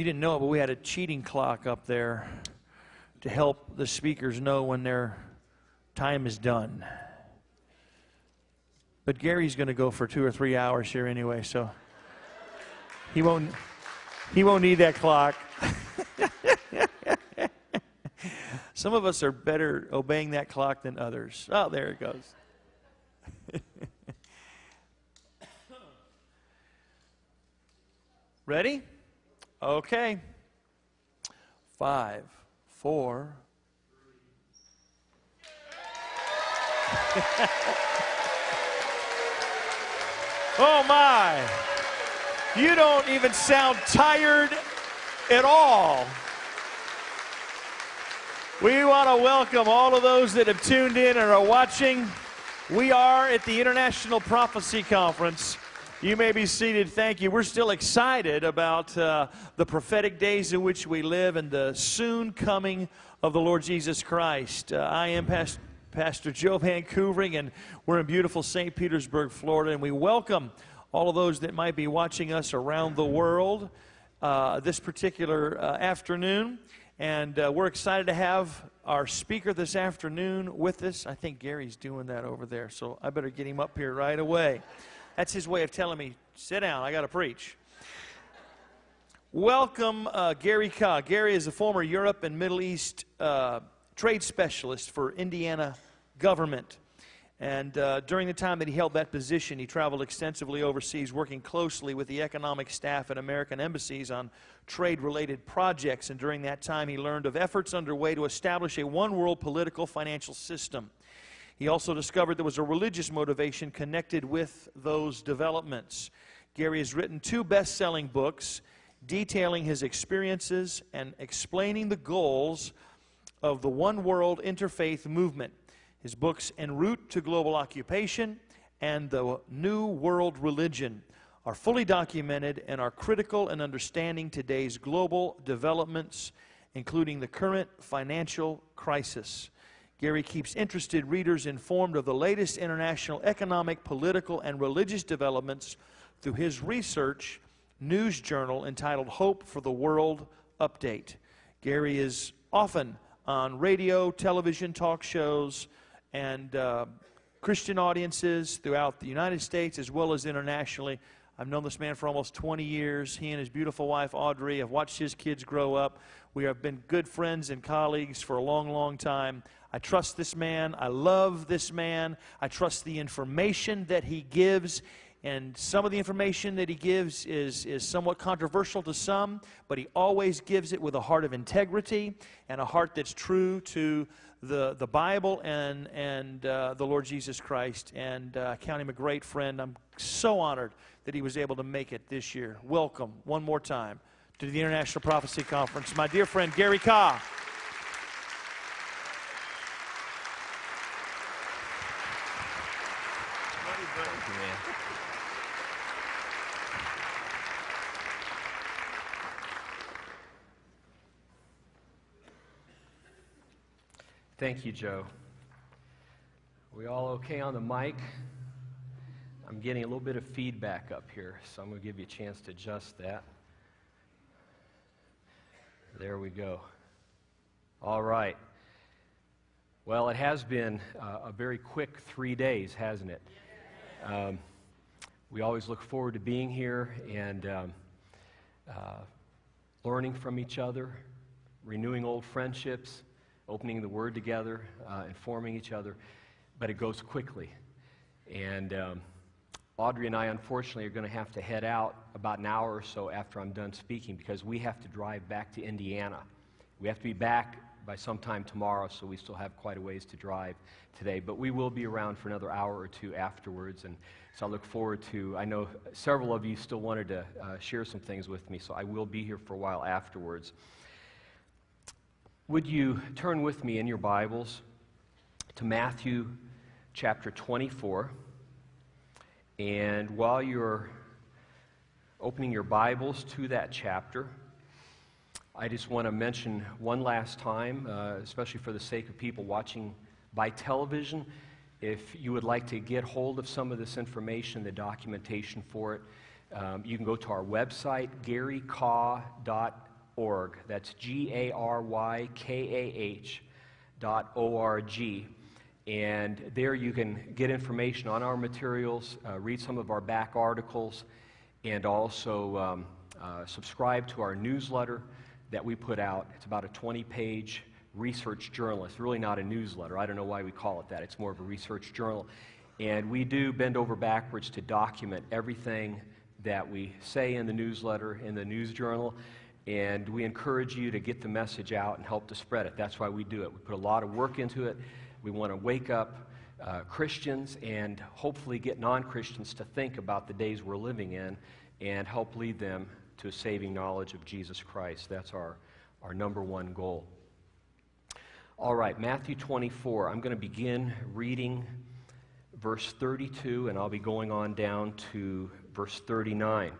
You didn't know it, but we had a cheating clock up there to help the speakers know when their time is done. But Gary's going to go for two or three hours here anyway, so he won't, he won't need that clock. Some of us are better obeying that clock than others. Oh, there it goes. Ready? Okay. Five, four. oh my. You don't even sound tired at all. We want to welcome all of those that have tuned in and are watching. We are at the International Prophecy Conference. You may be seated. Thank you. We're still excited about uh, the prophetic days in which we live and the soon coming of the Lord Jesus Christ. Uh, I am Past- Pastor Joe Van Koevering, and we're in beautiful St. Petersburg, Florida, and we welcome all of those that might be watching us around the world uh, this particular uh, afternoon. And uh, we're excited to have our speaker this afternoon with us. I think Gary's doing that over there, so I better get him up here right away. That's his way of telling me, sit down, I got to preach. Welcome, uh, Gary Kah. Gary is a former Europe and Middle East uh, trade specialist for Indiana government. And uh, during the time that he held that position, he traveled extensively overseas, working closely with the economic staff at American embassies on trade related projects. And during that time, he learned of efforts underway to establish a one world political financial system. He also discovered there was a religious motivation connected with those developments. Gary has written two best selling books detailing his experiences and explaining the goals of the one world interfaith movement. His books, En route to global occupation and The New World Religion, are fully documented and are critical in understanding today's global developments, including the current financial crisis. Gary keeps interested readers informed of the latest international economic, political, and religious developments through his research news journal entitled Hope for the World Update. Gary is often on radio, television, talk shows, and uh, Christian audiences throughout the United States as well as internationally. I've known this man for almost 20 years. He and his beautiful wife, Audrey, have watched his kids grow up. We have been good friends and colleagues for a long, long time. I trust this man. I love this man. I trust the information that he gives. And some of the information that he gives is, is somewhat controversial to some, but he always gives it with a heart of integrity and a heart that's true to the, the Bible and, and uh, the Lord Jesus Christ. And uh, I count him a great friend. I'm so honored that he was able to make it this year. Welcome one more time to the International Prophecy Conference, my dear friend Gary Kah. Thank you, Joe. We all okay on the mic? I'm getting a little bit of feedback up here, so I'm going to give you a chance to adjust that. There we go. All right. Well, it has been uh, a very quick three days, hasn't it? Um, we always look forward to being here and um, uh, learning from each other, renewing old friendships opening the Word together, uh, informing each other, but it goes quickly. And um, Audrey and I, unfortunately, are going to have to head out about an hour or so after I'm done speaking because we have to drive back to Indiana. We have to be back by sometime tomorrow, so we still have quite a ways to drive today. But we will be around for another hour or two afterwards, and so I look forward to. I know several of you still wanted to uh, share some things with me, so I will be here for a while afterwards. Would you turn with me in your Bibles to Matthew chapter 24? And while you're opening your Bibles to that chapter, I just want to mention one last time, uh, especially for the sake of people watching by television, if you would like to get hold of some of this information, the documentation for it, um, you can go to our website, garykah.com org. That's G A R Y K A H dot O R G. And there you can get information on our materials, uh, read some of our back articles, and also um, uh, subscribe to our newsletter that we put out. It's about a 20 page research journal. It's really not a newsletter. I don't know why we call it that. It's more of a research journal. And we do bend over backwards to document everything that we say in the newsletter, in the news journal, and we encourage you to get the message out and help to spread it. That's why we do it. We put a lot of work into it. We want to wake up uh, Christians and hopefully get non Christians to think about the days we're living in and help lead them to a saving knowledge of Jesus Christ. That's our, our number one goal. All right, Matthew 24. I'm going to begin reading verse 32, and I'll be going on down to verse 39.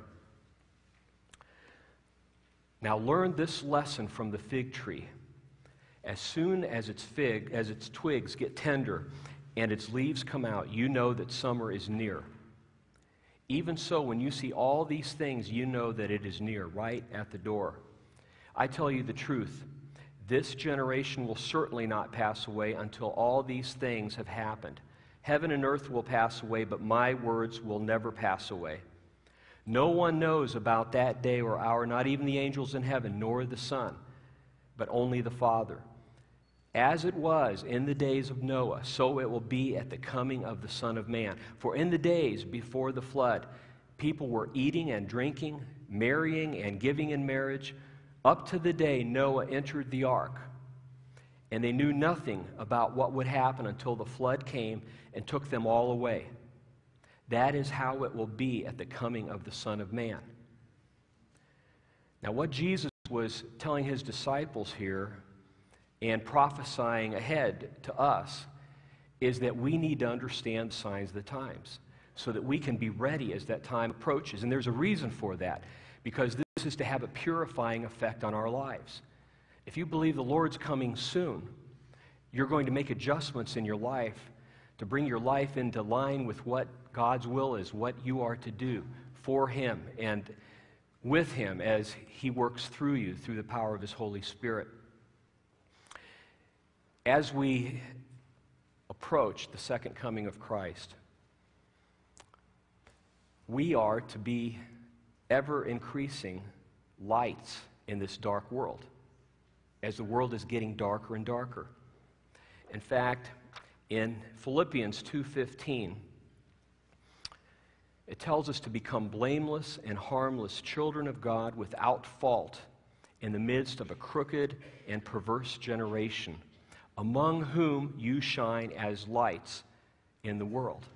Now learn this lesson from the fig tree. As soon as its fig, as its twigs get tender and its leaves come out, you know that summer is near. Even so, when you see all these things, you know that it is near, right at the door. I tell you the truth. This generation will certainly not pass away until all these things have happened. Heaven and earth will pass away, but my words will never pass away. No one knows about that day or hour, not even the angels in heaven, nor the Son, but only the Father. As it was in the days of Noah, so it will be at the coming of the Son of Man. For in the days before the flood, people were eating and drinking, marrying and giving in marriage, up to the day Noah entered the ark. And they knew nothing about what would happen until the flood came and took them all away. That is how it will be at the coming of the Son of Man. Now, what Jesus was telling his disciples here and prophesying ahead to us is that we need to understand signs of the times so that we can be ready as that time approaches. And there's a reason for that because this is to have a purifying effect on our lives. If you believe the Lord's coming soon, you're going to make adjustments in your life to bring your life into line with what God's will is, what you are to do for Him and with Him as He works through you through the power of His Holy Spirit. As we approach the second coming of Christ, we are to be ever increasing lights in this dark world as the world is getting darker and darker. In fact, in Philippians 2:15 it tells us to become blameless and harmless children of God without fault in the midst of a crooked and perverse generation, among whom you shine as lights in the world.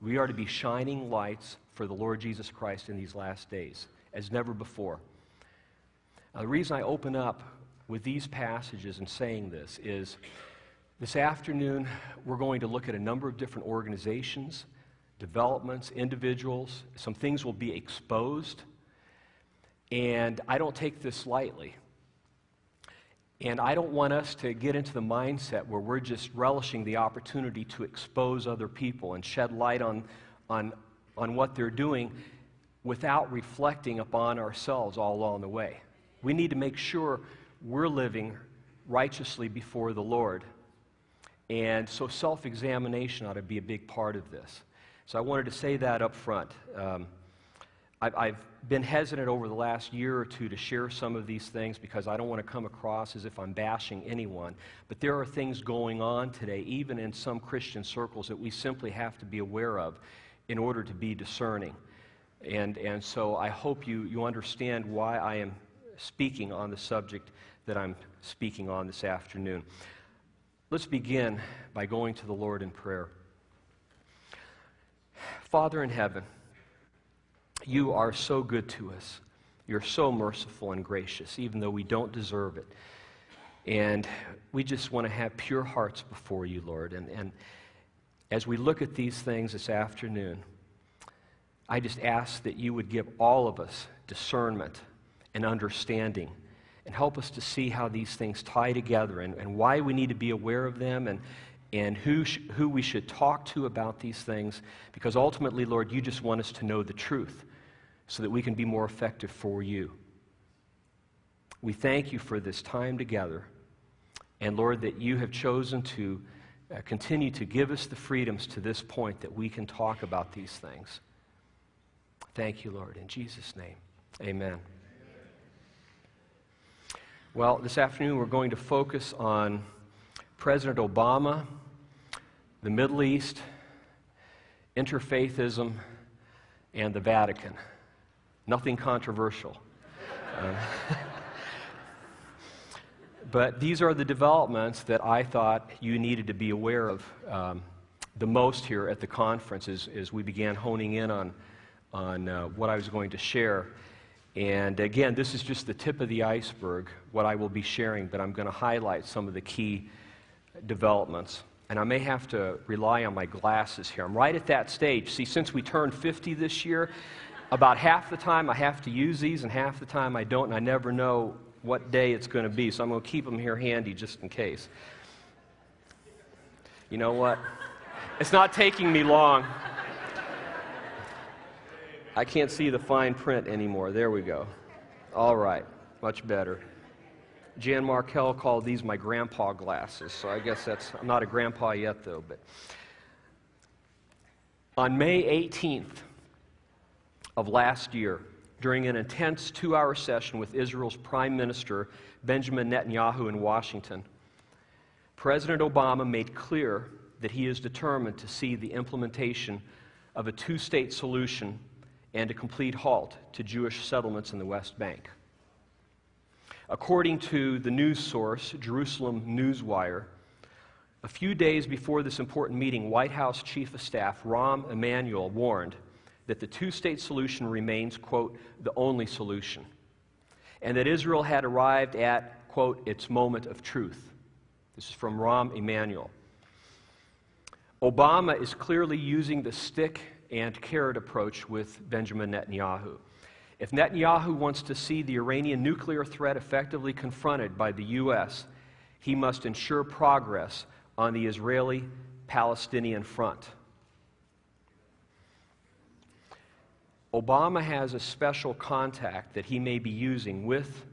We are to be shining lights for the Lord Jesus Christ in these last days, as never before. Now, the reason I open up with these passages and saying this is this afternoon we're going to look at a number of different organizations developments, individuals. Some things will be exposed. And I don't take this lightly. And I don't want us to get into the mindset where we're just relishing the opportunity to expose other people and shed light on, on, on what they're doing without reflecting upon ourselves all along the way. We need to make sure we're living righteously before the Lord. And so self examination ought to be a big part of this. So I wanted to say that up front. Um, I've, I've, been hesitant over the last year or two to share some of these things because I don't want to come across as if I'm bashing anyone. But there are things going on today, even in some Christian circles, that we simply have to be aware of in order to be discerning. And, and so I hope you, you understand why I am speaking on the subject that I'm speaking on this afternoon. Let's begin by going to the Lord in prayer. Father in heaven, you are so good to us. You're so merciful and gracious, even though we don't deserve it. And we just want to have pure hearts before you, Lord. And, and as we look at these things this afternoon, I just ask that you would give all of us discernment and understanding and help us to see how these things tie together and, and why we need to be aware of them and, and who, sh- who we should talk to about these things, because ultimately, Lord, you just want us to know the truth so that we can be more effective for you. we thank you for this time together. And Lord, that you have chosen to uh, continue to give us the freedoms to this point that we can talk about these things. Thank you, Lord. In Jesus' name, amen. Well, this afternoon we're going to focus on President Obama, the Middle East, interfaithism, and the Vatican. Nothing controversial. Uh, but these are the developments that I thought you needed to be aware of um, the most here at the conference as, as we began honing in on, on uh, what I was going to share. And again, this is just the tip of the iceberg, what I will be sharing, but I'm going to highlight some of the key developments. And I may have to rely on my glasses here. I'm right at that stage. See, since we turned 50 this year, about half the time I have to use these, and half the time I don't, and I never know what day it's going to be. So I'm going to keep them here handy just in case. You know what? It's not taking me long. I can't see the fine print anymore. There we go. All right, much better. Jan Markell called these my grandpa glasses, so I guess that's, I'm not a grandpa yet though, but. On May 18th of last year, during an intense two hour session with Israel's Prime Minister Benjamin Netanyahu in Washington, President Obama made clear that he is determined to see the implementation of a two state solution and a complete halt to Jewish settlements in the West Bank. According to the news source, Jerusalem Newswire, a few days before this important meeting, White House Chief of Staff Rahm Emanuel warned that the two state solution remains, quote, the only solution, and that Israel had arrived at, quote, its moment of truth. This is from Rahm Emanuel. Obama is clearly using the stick and carrot approach with Benjamin Netanyahu. If Netanyahu wants to see the Iranian nuclear threat effectively confronted by the U.S., he must ensure progress on the Israeli Palestinian front. Obama has a special contact that he may be using with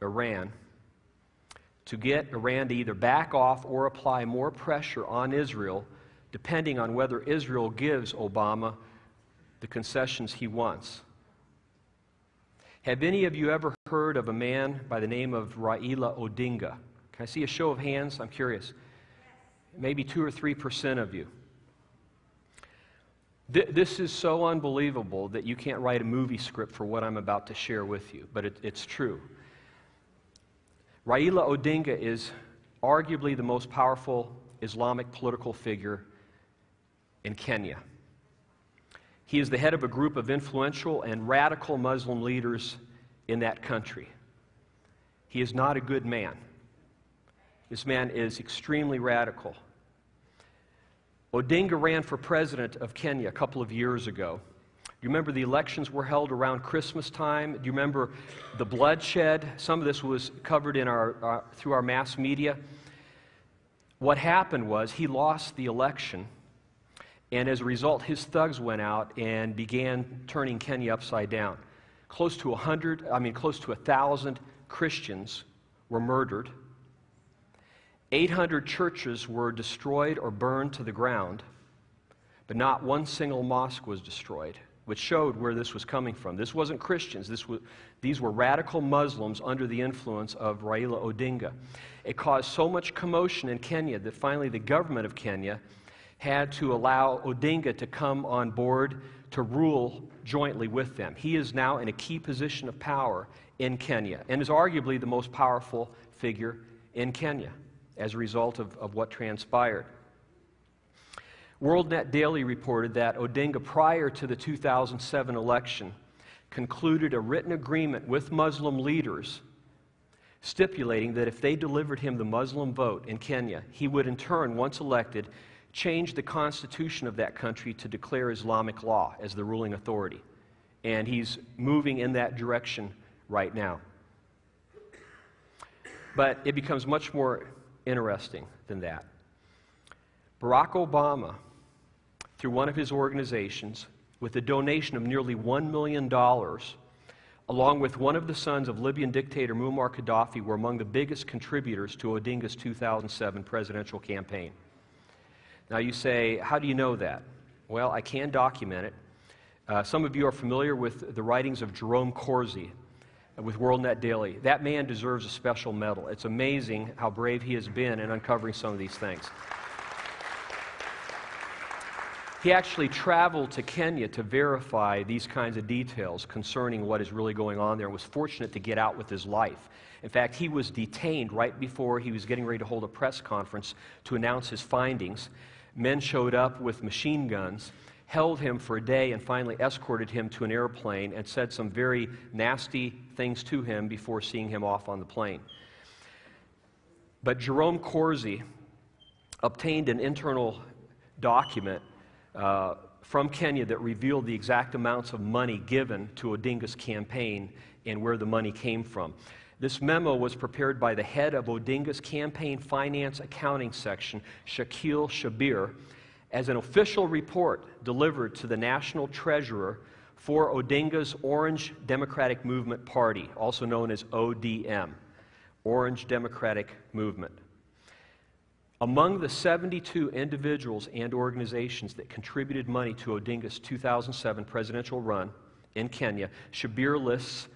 Iran to get Iran to either back off or apply more pressure on Israel depending on whether Israel gives Obama the concessions he wants. Have any of you ever heard of a man by the name of Raila Odinga? Can I see a show of hands? I'm curious. Maybe two or three percent of you. Th- this is so unbelievable that you can't write a movie script for what I'm about to share with you, but it, it's true. Raila Odinga is arguably the most powerful Islamic political figure in Kenya. He is the head of a group of influential and radical Muslim leaders in that country. He is not a good man. This man is extremely radical. Odinga ran for president of Kenya a couple of years ago. Do you remember the elections were held around Christmas time? Do you remember the bloodshed? Some of this was covered in our, uh, through our mass media. What happened was he lost the election and as a result, his thugs went out and began turning Kenya upside down. Close to 100, I mean, close to 1,000 Christians were murdered. 800 churches were destroyed or burned to the ground, but not one single mosque was destroyed, which showed where this was coming from. This wasn't Christians, this was, these were radical Muslims under the influence of Raila Odinga. It caused so much commotion in Kenya that finally the government of Kenya had to allow Odinga to come on board to rule jointly with them. He is now in a key position of power in Kenya and is arguably the most powerful figure in Kenya as a result of, of what transpired. WorldNet Daily reported that Odinga, prior to the 2007 election, concluded a written agreement with Muslim leaders stipulating that if they delivered him the Muslim vote in Kenya, he would in turn, once elected, changed the constitution of that country to declare Islamic law as the ruling authority. And he's moving in that direction right now. But it becomes much more interesting than that. Barack Obama, through one of his organizations, with a donation of nearly $1 million, along with one of the sons of Libyan dictator Muammar Gaddafi, were among the biggest contributors to Odinga's 2007 presidential campaign. Now, you say, how do you know that? Well, I can document it. Uh, some of you are familiar with the writings of Jerome Corsi with WorldNet Daily. That man deserves a special medal. It's amazing how brave he has been in uncovering some of these things. He actually traveled to Kenya to verify these kinds of details concerning what is really going on there and was fortunate to get out with his life. In fact, he was detained right before he was getting ready to hold a press conference to announce his findings. Men showed up with machine guns, held him for a day, and finally escorted him to an airplane and said some very nasty things to him before seeing him off on the plane. But Jerome Corsi obtained an internal document uh, from Kenya that revealed the exact amounts of money given to Odinga's campaign and where the money came from. This memo was prepared by the head of Odinga's campaign finance accounting section, Shakil Shabir, as an official report delivered to the national treasurer for Odinga's Orange Democratic Movement Party, also known as ODM, Orange Democratic Movement. Among the 72 individuals and organizations that contributed money to Odinga's 2007 presidential run in Kenya, Shabir lists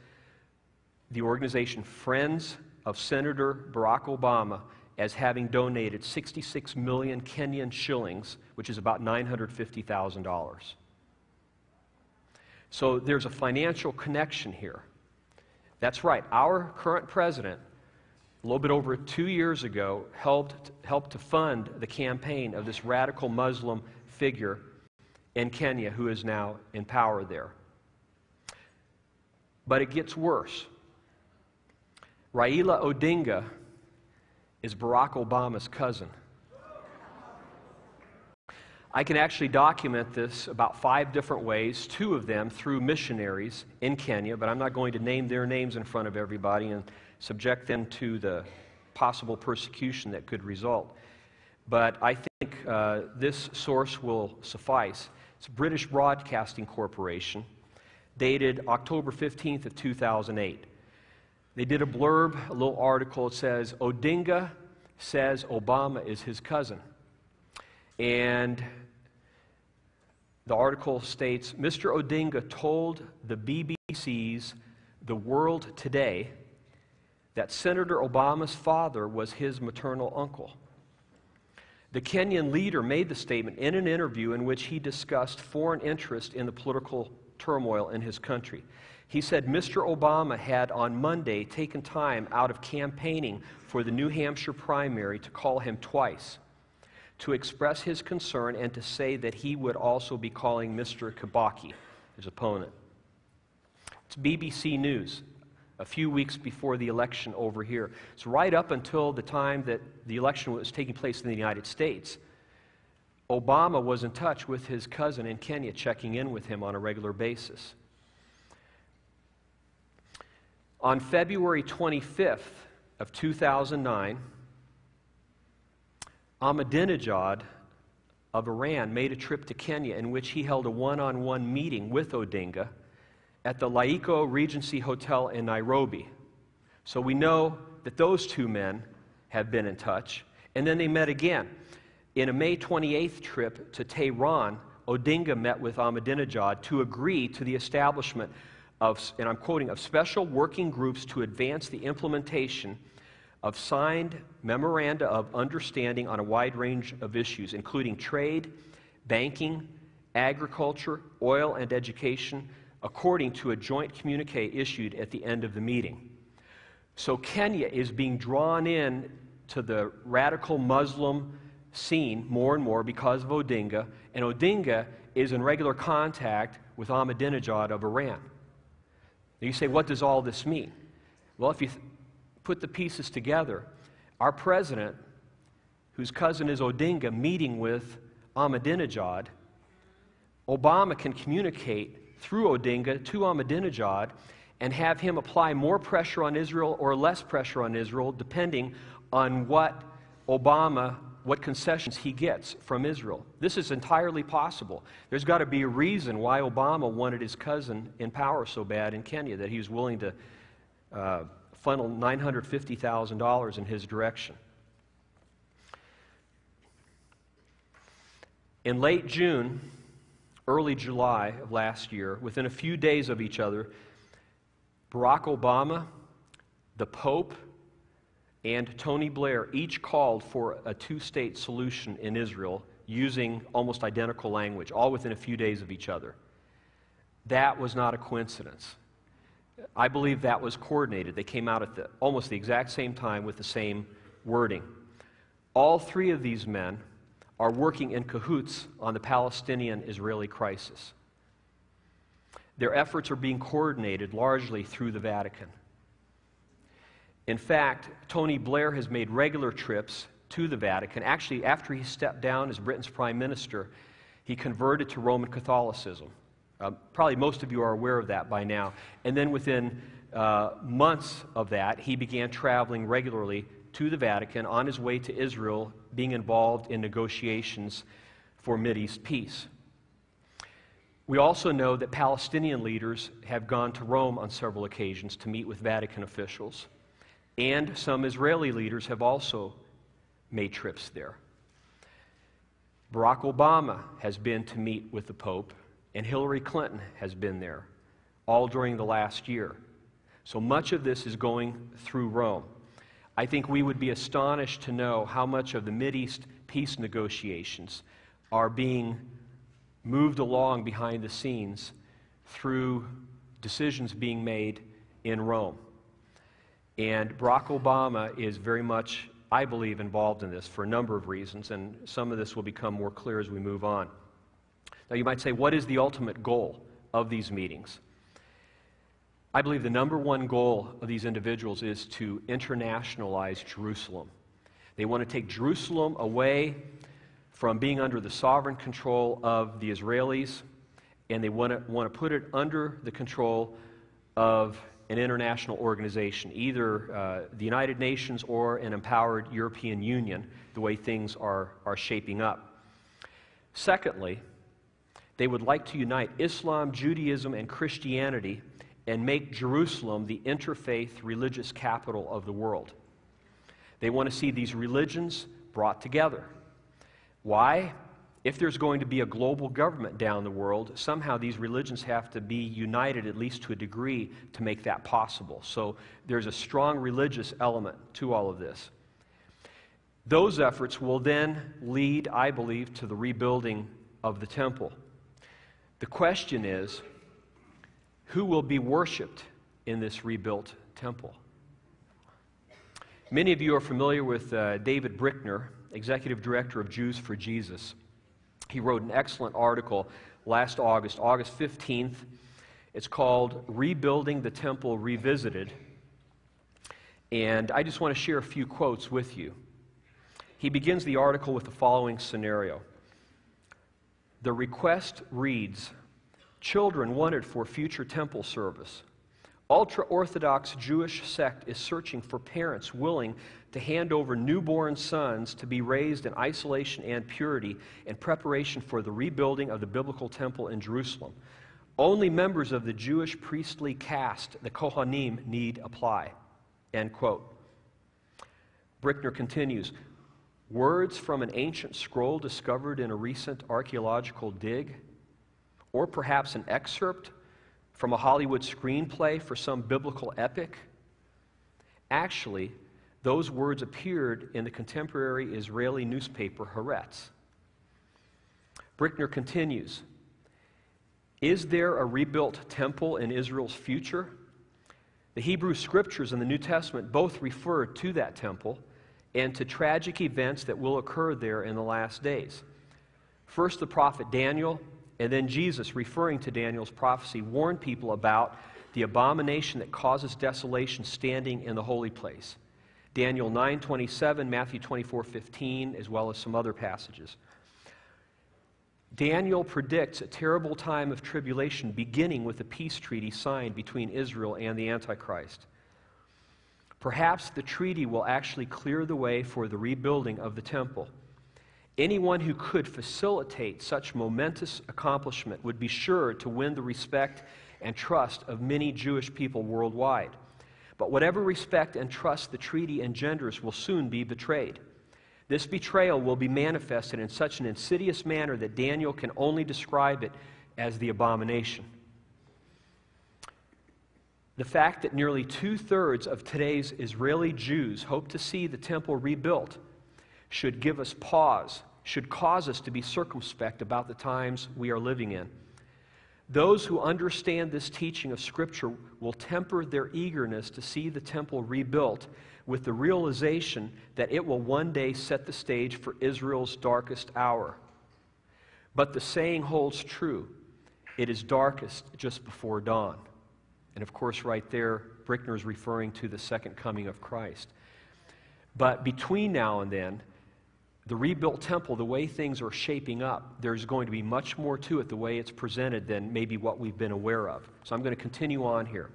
the organization Friends of Senator Barack Obama as having donated 66 million Kenyan shillings, which is about $950,000. So there's a financial connection here. That's right, our current president a little bit over two years ago, helped, helped to fund the campaign of this radical Muslim figure in Kenya who is now in power there. But it gets worse. Raila Odinga is Barack Obama's cousin. I can actually document this about five different ways, two of them through missionaries in Kenya, but I'm not going to name their names in front of everybody and subject them to the possible persecution that could result. But I think uh, this source will suffice. It's British Broadcasting Corporation, dated October 15th of 2008. They did a blurb, a little article. It says, Odinga says Obama is his cousin. And the article states Mr. Odinga told the BBC's The World Today that Senator Obama's father was his maternal uncle. The Kenyan leader made the statement in an interview in which he discussed foreign interest in the political turmoil in his country. He said Mr. Obama had on Monday taken time out of campaigning for the New Hampshire primary to call him twice to express his concern and to say that he would also be calling Mr. Kibaki, his opponent. It's BBC News a few weeks before the election over here. It's right up until the time that the election was taking place in the United States. Obama was in touch with his cousin in Kenya, checking in with him on a regular basis. On February 25th of 2009, Ahmadinejad of Iran made a trip to Kenya in which he held a one on one meeting with Odinga at the Laico Regency Hotel in Nairobi. So we know that those two men have been in touch. And then they met again. In a May 28th trip to Tehran, Odinga met with Ahmadinejad to agree to the establishment of, and I'm quoting, of special working groups to advance the implementation of signed memoranda of understanding on a wide range of issues, including trade, banking, agriculture, oil and education, according to a joint communique issued at the end of the meeting. So Kenya is being drawn in to the radical Muslim scene more and more because of Odinga, and Odinga is in regular contact with Ahmadinejad of Iran. Now you say, what does all this mean? Well, if you th- put the pieces together, our president, whose cousin is Odinga, meeting with Ahmadinejad, Obama can communicate through Odinga to Ahmadinejad and have him apply more pressure on Israel or less pressure on Israel, depending on what Obama what concessions he gets from Israel. This is entirely possible. There's got to be a reason why Obama wanted his cousin in power so bad in Kenya that he was willing to uh, funnel $950,000 in his direction. In late June, early July of last year, within a few days of each other, Barack Obama, the Pope, and Tony Blair each called for a two state solution in Israel using almost identical language, all within a few days of each other. That was not a coincidence. I believe that was coordinated. They came out at the, almost the exact same time with the same wording. All three of these men are working in cahoots on the Palestinian Israeli crisis. Their efforts are being coordinated largely through the Vatican. In fact, Tony Blair has made regular trips to the Vatican. Actually, after he stepped down as Britain's prime minister, he converted to Roman Catholicism. Uh, probably most of you are aware of that by now. And then within uh, months of that, he began traveling regularly to the Vatican on his way to Israel, being involved in negotiations for East peace. We also know that Palestinian leaders have gone to Rome on several occasions to meet with Vatican officials. And some Israeli leaders have also made trips there. Barack Obama has been to meet with the Pope, and Hillary Clinton has been there, all during the last year. So much of this is going through Rome. I think we would be astonished to know how much of the Mideast peace negotiations are being moved along behind the scenes through decisions being made in Rome. And Barack Obama is very much, I believe, involved in this for a number of reasons, and some of this will become more clear as we move on. Now, you might say, what is the ultimate goal of these meetings? I believe the number one goal of these individuals is to internationalize Jerusalem. They want to take Jerusalem away from being under the sovereign control of the Israelis, and they want to, want to put it under the control of an international organization, either uh, the United Nations or an empowered European Union, the way things are, are shaping up. Secondly, they would like to unite Islam, Judaism, and Christianity and make Jerusalem the interfaith religious capital of the world. They want to see these religions brought together. Why? If there's going to be a global government down the world, somehow these religions have to be united, at least to a degree, to make that possible. So there's a strong religious element to all of this. Those efforts will then lead, I believe, to the rebuilding of the temple. The question is who will be worshiped in this rebuilt temple? Many of you are familiar with uh, David Brickner, Executive Director of Jews for Jesus. He wrote an excellent article last August, August 15th. It's called Rebuilding the Temple Revisited. And I just want to share a few quotes with you. He begins the article with the following scenario The request reads Children wanted for future temple service. Ultra Orthodox Jewish sect is searching for parents willing to hand over newborn sons to be raised in isolation and purity in preparation for the rebuilding of the biblical temple in Jerusalem. Only members of the Jewish priestly caste, the Kohanim, need apply. End quote. Brickner continues Words from an ancient scroll discovered in a recent archaeological dig, or perhaps an excerpt from a Hollywood screenplay for some biblical epic? Actually, those words appeared in the contemporary Israeli newspaper Haaretz. Brickner continues Is there a rebuilt temple in Israel's future? The Hebrew scriptures in the New Testament both refer to that temple and to tragic events that will occur there in the last days. First, the prophet Daniel and then Jesus, referring to Daniel's prophecy, warned people about the abomination that causes desolation standing in the holy place. Daniel 9:27, Matthew 24:15, as well as some other passages. Daniel predicts a terrible time of tribulation beginning with a peace treaty signed between Israel and the Antichrist. Perhaps the treaty will actually clear the way for the rebuilding of the temple. Anyone who could facilitate such momentous accomplishment would be sure to win the respect and trust of many Jewish people worldwide. But whatever respect and trust the treaty engenders will soon be betrayed. This betrayal will be manifested in such an insidious manner that Daniel can only describe it as the abomination. The fact that nearly two thirds of today's Israeli Jews hope to see the temple rebuilt should give us pause, should cause us to be circumspect about the times we are living in. Those who understand this teaching of Scripture will temper their eagerness to see the temple rebuilt with the realization that it will one day set the stage for Israel's darkest hour. But the saying holds true it is darkest just before dawn. And of course, right there, Brickner is referring to the second coming of Christ. But between now and then, the rebuilt temple, the way things are shaping up, there's going to be much more to it the way it's presented than maybe what we've been aware of. So I'm going to continue on here.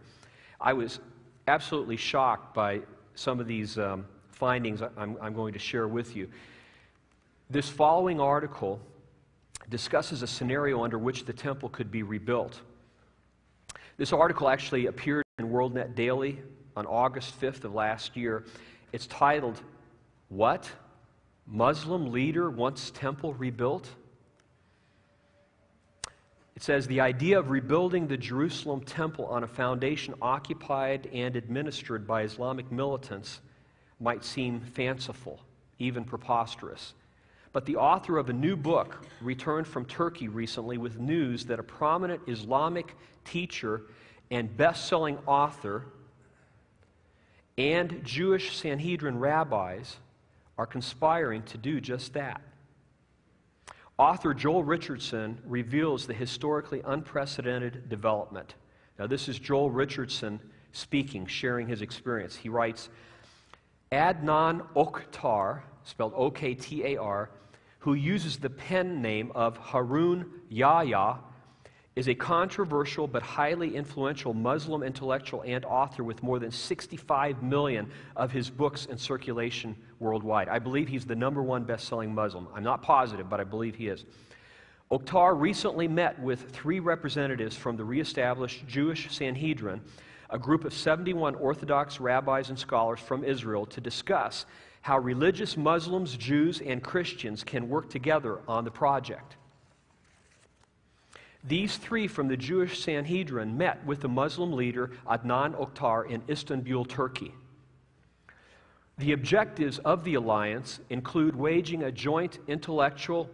I was absolutely shocked by some of these um, findings I'm, I'm going to share with you. This following article discusses a scenario under which the temple could be rebuilt. This article actually appeared in WorldNet Daily on August 5th of last year. It's titled, What? Muslim leader wants temple rebuilt? It says the idea of rebuilding the Jerusalem temple on a foundation occupied and administered by Islamic militants might seem fanciful, even preposterous. But the author of a new book returned from Turkey recently with news that a prominent Islamic teacher and best selling author and Jewish Sanhedrin rabbis are conspiring to do just that. Author Joel Richardson reveals the historically unprecedented development. Now, this is Joel Richardson speaking, sharing his experience. He writes Adnan Oktar, spelled O K T A R, who uses the pen name of Harun Yahya, is a controversial but highly influential Muslim intellectual and author with more than 65 million of his books in circulation worldwide. I believe he's the number one best selling Muslim. I'm not positive, but I believe he is. Oktar recently met with three representatives from the reestablished Jewish Sanhedrin, a group of 71 Orthodox rabbis and scholars from Israel, to discuss how religious Muslims, Jews, and Christians can work together on the project. These three from the Jewish Sanhedrin met with the Muslim leader Adnan Oktar in Istanbul, Turkey. The objectives of the alliance include waging a joint intellectual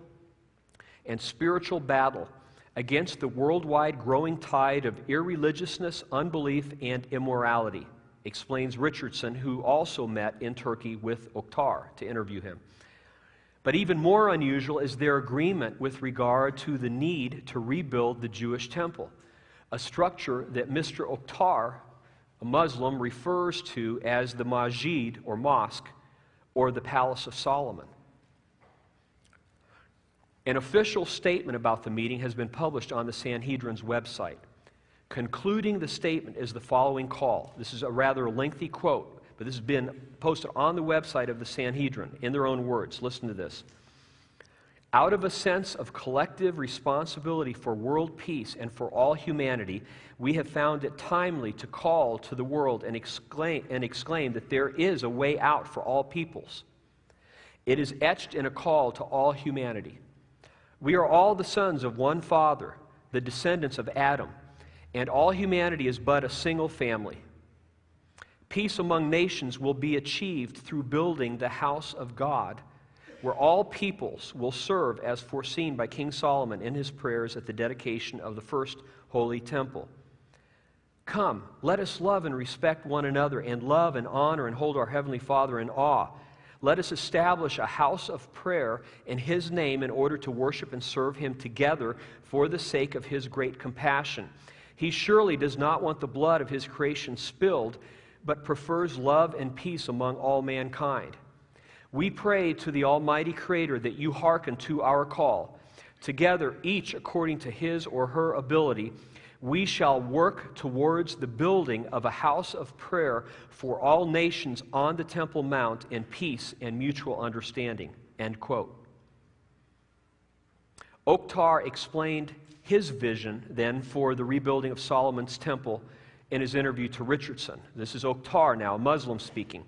and spiritual battle against the worldwide growing tide of irreligiousness, unbelief, and immorality, explains Richardson, who also met in Turkey with Oktar to interview him. But even more unusual is their agreement with regard to the need to rebuild the Jewish temple, a structure that Mr. Oktar, a Muslim, refers to as the Masjid or mosque or the Palace of Solomon. An official statement about the meeting has been published on the Sanhedrin's website. Concluding the statement is the following call. This is a rather lengthy quote but this has been posted on the website of the Sanhedrin in their own words. Listen to this. Out of a sense of collective responsibility for world peace and for all humanity, we have found it timely to call to the world and exclaim, and exclaim that there is a way out for all peoples. It is etched in a call to all humanity. We are all the sons of one Father, the descendants of Adam, and all humanity is but a single family. Peace among nations will be achieved through building the house of God, where all peoples will serve as foreseen by King Solomon in his prayers at the dedication of the first holy temple. Come, let us love and respect one another, and love and honor and hold our Heavenly Father in awe. Let us establish a house of prayer in His name in order to worship and serve Him together for the sake of His great compassion. He surely does not want the blood of His creation spilled but prefers love and peace among all mankind. We pray to the Almighty Creator that you hearken to our call. Together, each according to his or her ability, we shall work towards the building of a house of prayer for all nations on the Temple Mount in peace and mutual understanding. End quote. Oktar explained his vision then for the rebuilding of Solomon's temple in his interview to Richardson. This is Oktar now, a Muslim speaking.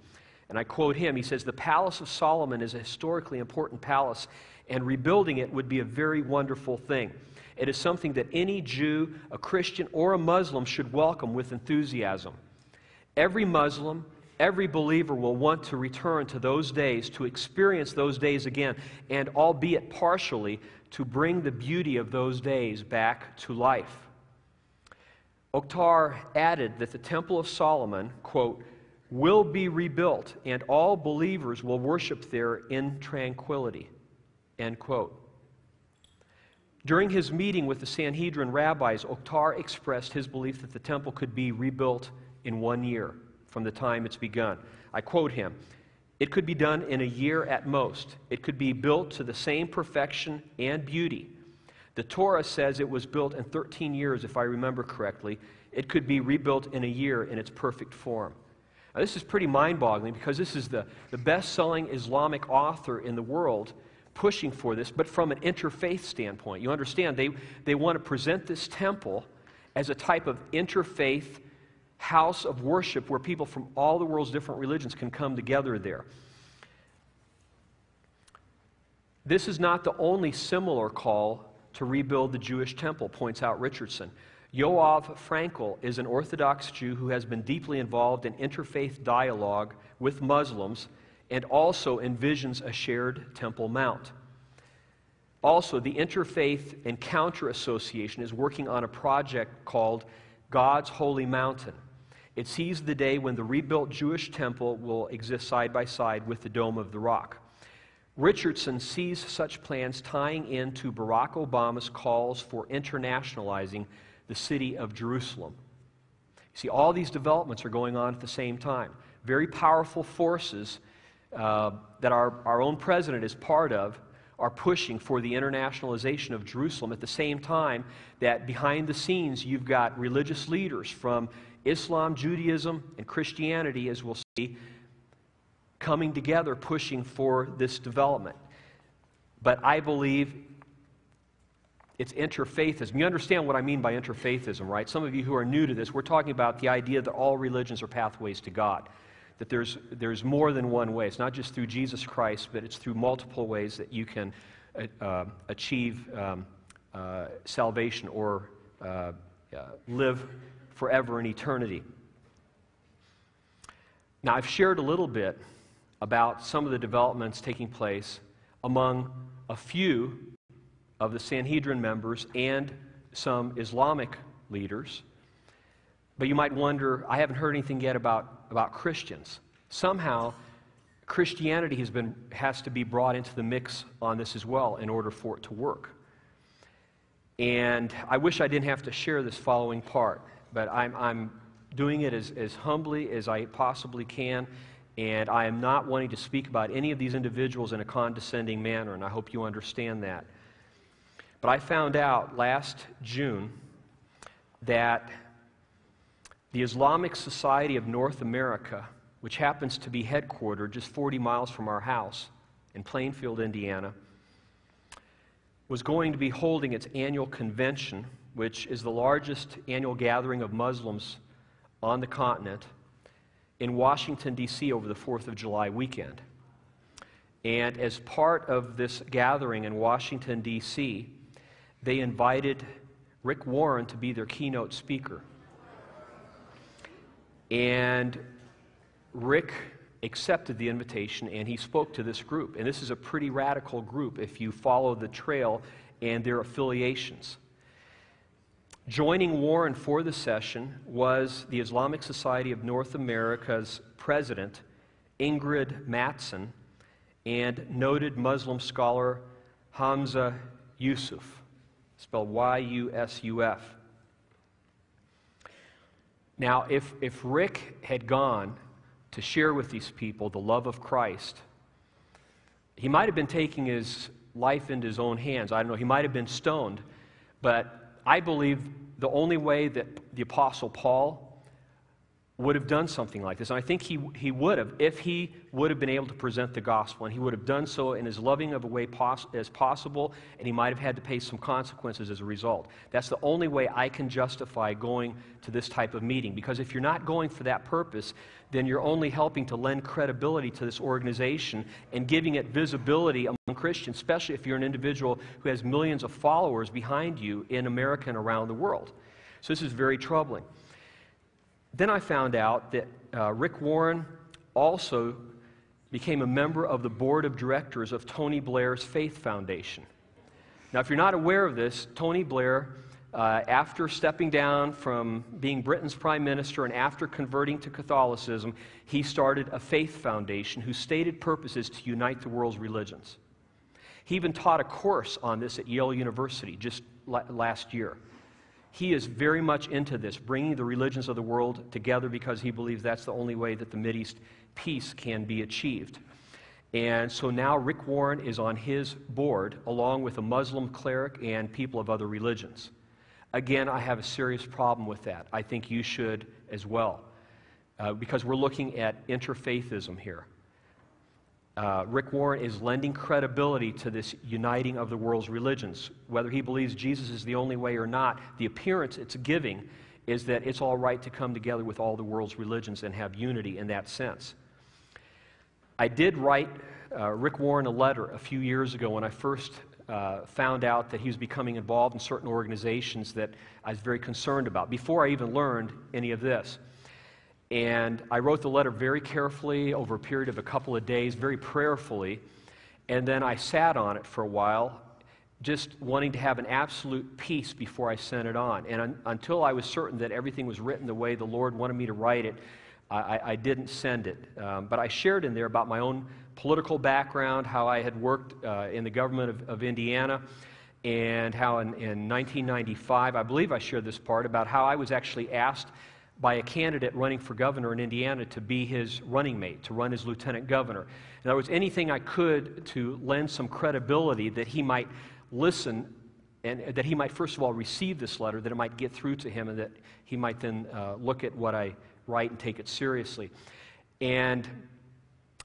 And I quote him He says, The Palace of Solomon is a historically important palace, and rebuilding it would be a very wonderful thing. It is something that any Jew, a Christian, or a Muslim should welcome with enthusiasm. Every Muslim, every believer will want to return to those days, to experience those days again, and albeit partially, to bring the beauty of those days back to life. Oktar added that the Temple of Solomon, quote, will be rebuilt and all believers will worship there in tranquility, end quote. During his meeting with the Sanhedrin rabbis, Oktar expressed his belief that the temple could be rebuilt in one year from the time it's begun. I quote him It could be done in a year at most. It could be built to the same perfection and beauty. The Torah says it was built in 13 years, if I remember correctly. It could be rebuilt in a year in its perfect form. Now, this is pretty mind boggling because this is the, the best selling Islamic author in the world pushing for this, but from an interfaith standpoint. You understand, they, they want to present this temple as a type of interfaith house of worship where people from all the world's different religions can come together there. This is not the only similar call to rebuild the Jewish temple, points out Richardson. Yoav Frankel is an Orthodox Jew who has been deeply involved in interfaith dialogue with Muslims and also envisions a shared Temple Mount. Also, the Interfaith Encounter Association is working on a project called God's Holy Mountain. It sees the day when the rebuilt Jewish temple will exist side by side with the Dome of the Rock. Richardson sees such plans tying into Barack Obama's calls for internationalizing the city of Jerusalem. You see, all these developments are going on at the same time. Very powerful forces uh, that our, our own president is part of are pushing for the internationalization of Jerusalem at the same time that behind the scenes you've got religious leaders from Islam, Judaism, and Christianity, as we'll see, coming together pushing for this development. But I believe it's interfaithism. You understand what I mean by interfaithism, right? Some of you who are new to this, we're talking about the idea that all religions are pathways to God. That there's, there's more than one way. It's not just through Jesus Christ, but it's through multiple ways that you can uh, uh achieve um, uh, salvation or uh, live forever in eternity. Now, I've shared a little bit about some of the developments taking place among a few of the Sanhedrin members and some Islamic leaders. But you might wonder, I haven't heard anything yet about, about Christians. Somehow, Christianity has, been, has to be brought into the mix on this as well in order for it to work. And I wish I didn't have to share this following part, but I'm, I'm doing it as, as humbly as I possibly can. And I am not wanting to speak about any of these individuals in a condescending manner, and I hope you understand that. But I found out last June that the Islamic Society of North America, which happens to be headquartered just 40 miles from our house in Plainfield, Indiana, was going to be holding its annual convention, which is the largest annual gathering of Muslims on the continent, in Washington, D.C. over the 4th of July weekend. And as part of this gathering in Washington, D.C., they invited Rick Warren to be their keynote speaker. And Rick accepted the invitation and he spoke to this group. And this is a pretty radical group if you follow the trail and their affiliations. Joining Warren for the session was the Islamic Society of North America's president, Ingrid Mattson, and noted Muslim scholar Hamza Yusuf spelled Y U S U F. Now, if, if Rick had gone to share with these people the love of Christ, he might have been taking his life into his own hands. I don't know, he might have been stoned. But I believe the only way that the Apostle Paul would have done something like this. And I think he, he would have if he would have been able to present the gospel. And he would have done so in as loving of a way pos- as possible, and he might have had to pay some consequences as a result. That's the only way I can justify going to this type of meeting. Because if you're not going for that purpose, then you're only helping to lend credibility to this organization and giving it visibility among Christians, especially if you're an individual who has millions of followers behind you in America and around the world. So this is very troubling. Then I found out that uh, Rick Warren also became a member of the board of directors of Tony Blair's Faith Foundation. Now, if you're not aware of this, Tony Blair, uh, after stepping down from being Britain's prime minister and after converting to Catholicism, he started a faith foundation whose stated purpose is to unite the world's religions. He even taught a course on this at Yale University just last year. He is very much into this, bringing the religions of the world together because he believes that's the only way that the Mideast peace can be achieved. And so now Rick Warren is on his board, along with a Muslim cleric and people of other religions. Again, I have a serious problem with that. I think you should as well, uh, because we're looking at interfaithism here uh, Rick Warren is lending credibility to this uniting of the world's religions. Whether he believes Jesus is the only way or not, the appearance it's giving is that it's all right to come together with all the world's religions and have unity in that sense. I did write uh, Rick Warren a letter a few years ago when I first uh, found out that he was becoming involved in certain organizations that I was very concerned about before I even learned any of this. And I wrote the letter very carefully over a period of a couple of days, very prayerfully. And then I sat on it for a while, just wanting to have an absolute peace before I sent it on. And un- until I was certain that everything was written the way the Lord wanted me to write it, I, I didn't send it. Um, but I shared in there about my own political background, how I had worked uh, in the government of, of Indiana, and how in, in 1995, I believe I shared this part, about how I was actually asked by a candidate running for governor in Indiana to be his running mate, to run as lieutenant governor. In other words, anything I could to lend some credibility that he might listen and that he might, first of all, receive this letter, that it might get through to him, and that he might then uh, look at what I write and take it seriously. And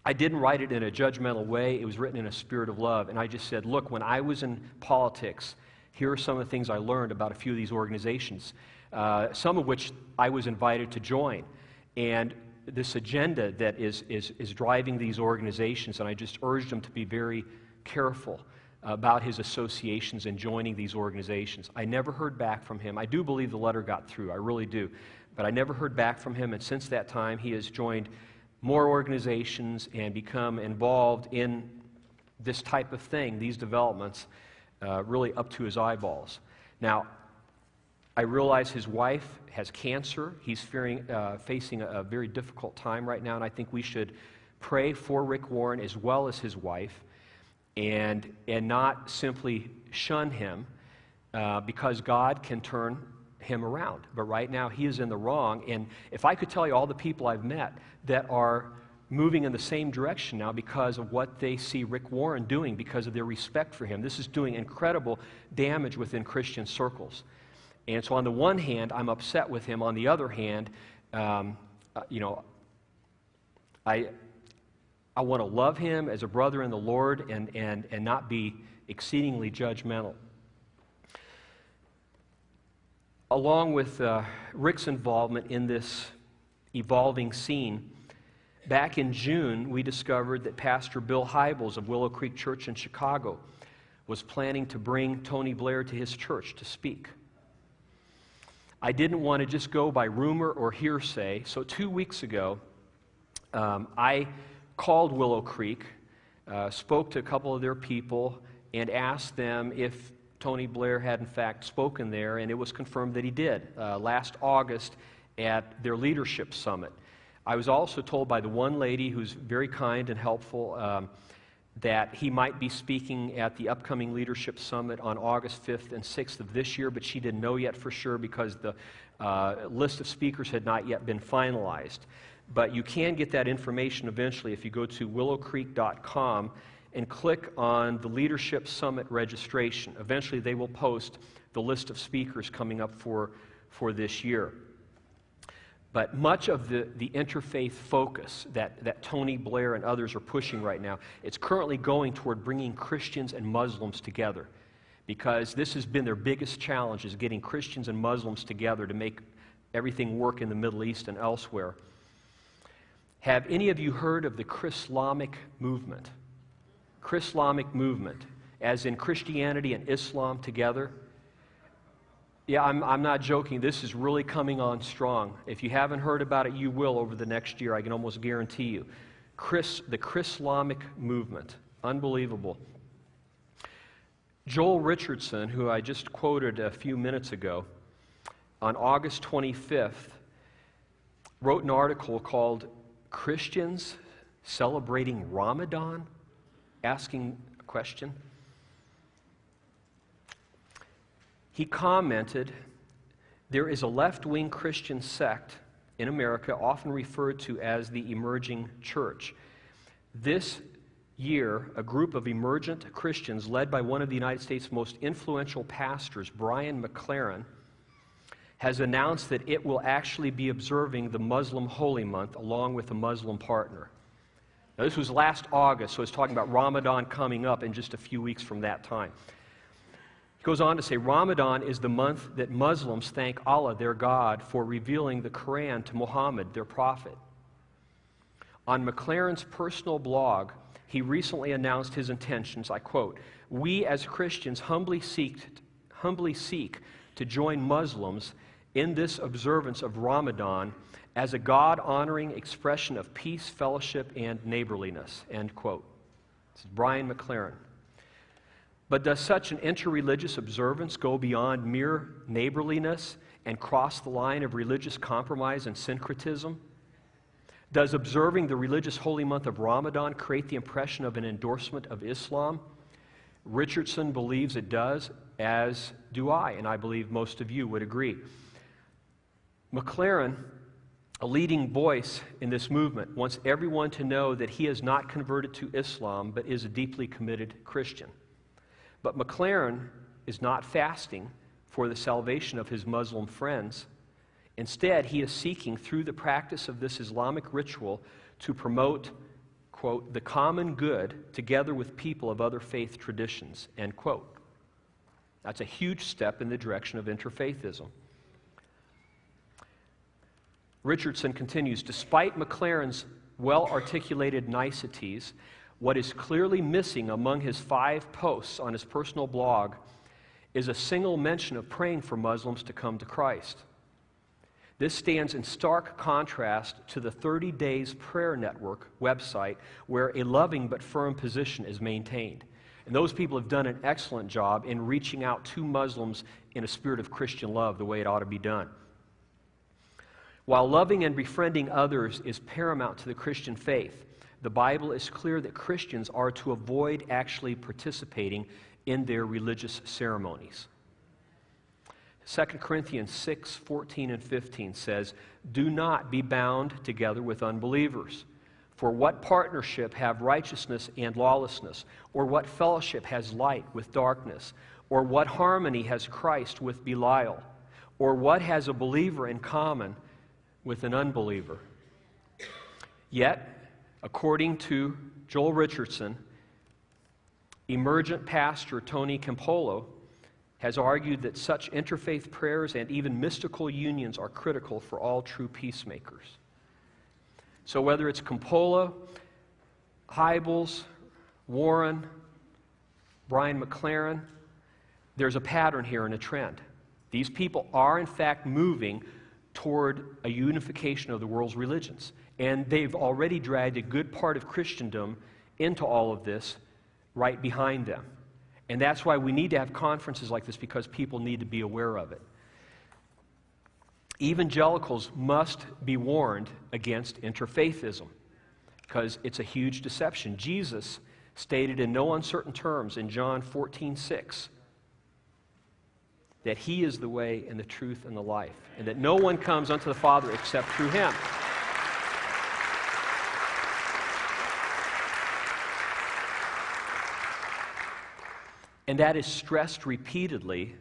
I didn't write it in a judgmental way, it was written in a spirit of love. And I just said, Look, when I was in politics, here are some of the things I learned about a few of these organizations. Uh, some of which I was invited to join. And this agenda that is, is, is driving these organizations, and I just urged him to be very careful about his associations and joining these organizations. I never heard back from him. I do believe the letter got through, I really do. But I never heard back from him, and since that time, he has joined more organizations and become involved in this type of thing, these developments, uh, really up to his eyeballs. Now, I realize his wife has cancer. He's fearing, uh, facing a, a, very difficult time right now, and I think we should pray for Rick Warren as well as his wife and, and not simply shun him uh, because God can turn him around. But right now, he is in the wrong. And if I could tell you all the people I've met that are moving in the same direction now because of what they see Rick Warren doing, because of their respect for him, this is doing incredible damage within Christian circles. And so, on the one hand, I'm upset with him. On the other hand, um, uh, you know, I, I want to love him as a brother in the Lord and, and, and not be exceedingly judgmental. Along with uh, Rick's involvement in this evolving scene, back in June, we discovered that Pastor Bill Hybels of Willow Creek Church in Chicago was planning to bring Tony Blair to his church to speak. I didn't want to just go by rumor or hearsay. So, two weeks ago, um, I called Willow Creek, uh, spoke to a couple of their people, and asked them if Tony Blair had in fact spoken there, and it was confirmed that he did uh, last August at their leadership summit. I was also told by the one lady who's very kind and helpful. Um, that he might be speaking at the upcoming leadership summit on August 5th and 6th of this year, but she didn't know yet for sure because the uh, list of speakers had not yet been finalized. But you can get that information eventually if you go to willowcreek.com and click on the Leadership Summit registration. Eventually, they will post the list of speakers coming up for, for this year. But much of the, the interfaith focus that, that Tony Blair and others are pushing right now, it's currently going toward bringing Christians and Muslims together. Because this has been their biggest challenge is getting Christians and Muslims together to make everything work in the Middle East and elsewhere. Have any of you heard of the Chrislamic movement? Chrislamic movement, as in Christianity and Islam together. Yeah, I'm, I'm not joking. This is really coming on strong. If you haven't heard about it, you will over the next year. I can almost guarantee you. Chris, the Chrislamic movement. Unbelievable. Joel Richardson, who I just quoted a few minutes ago, on August 25th, wrote an article called Christians Celebrating Ramadan? Asking a question. He commented there is a left wing Christian sect in America, often referred to as the emerging church. This year, a group of emergent Christians, led by one of the United States' most influential pastors, Brian McLaren, has announced that it will actually be observing the Muslim Holy Month along with a Muslim partner. Now, this was last August, so it's talking about Ramadan coming up in just a few weeks from that time. He goes on to say Ramadan is the month that Muslims thank Allah, their God, for revealing the Quran to Muhammad, their prophet. On McLaren's personal blog, he recently announced his intentions. I quote We as Christians humbly seek, humbly seek to join Muslims in this observance of Ramadan as a God honoring expression of peace, fellowship, and neighborliness. End quote. This is Brian McLaren. But does such an interreligious observance go beyond mere neighborliness and cross the line of religious compromise and syncretism? Does observing the religious holy month of Ramadan create the impression of an endorsement of Islam? Richardson believes it does, as do I, and I believe most of you would agree. McLaren, a leading voice in this movement, wants everyone to know that he is not converted to Islam, but is a deeply committed Christian. But McLaren is not fasting for the salvation of his Muslim friends. Instead, he is seeking, through the practice of this Islamic ritual, to promote, quote, the common good together with people of other faith traditions, end quote. That's a huge step in the direction of interfaithism. Richardson continues Despite McLaren's well articulated niceties, what is clearly missing among his five posts on his personal blog is a single mention of praying for Muslims to come to Christ. This stands in stark contrast to the 30 Days Prayer Network website, where a loving but firm position is maintained. And those people have done an excellent job in reaching out to Muslims in a spirit of Christian love, the way it ought to be done. While loving and befriending others is paramount to the Christian faith, the Bible is clear that Christians are to avoid actually participating in their religious ceremonies. 2 Corinthians 6 14 and 15 says, Do not be bound together with unbelievers. For what partnership have righteousness and lawlessness? Or what fellowship has light with darkness? Or what harmony has Christ with Belial? Or what has a believer in common with an unbeliever? Yet, According to Joel Richardson, emergent pastor Tony Campolo has argued that such interfaith prayers and even mystical unions are critical for all true peacemakers. So, whether it's Campolo, Hybels, Warren, Brian McLaren, there's a pattern here and a trend. These people are, in fact, moving toward a unification of the world's religions. And they've already dragged a good part of Christendom into all of this right behind them. And that's why we need to have conferences like this because people need to be aware of it. Evangelicals must be warned against interfaithism because it's a huge deception. Jesus stated in no uncertain terms in John 14 6 that he is the way and the truth and the life, and that no one comes unto the Father except through him. And that is stressed repeatedly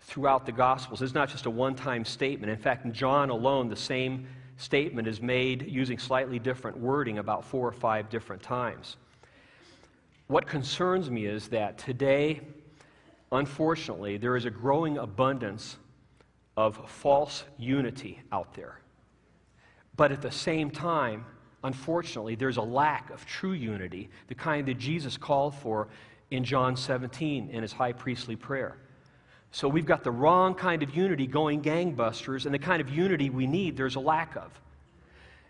throughout the Gospels. It's not just a one time statement. In fact, in John alone, the same statement is made using slightly different wording about four or five different times. What concerns me is that today, unfortunately, there is a growing abundance of false unity out there. But at the same time, unfortunately, there's a lack of true unity, the kind that Jesus called for in John 17 in his high priestly prayer. So we've got the wrong kind of unity going gangbusters, and the kind of unity we need, there's a lack of.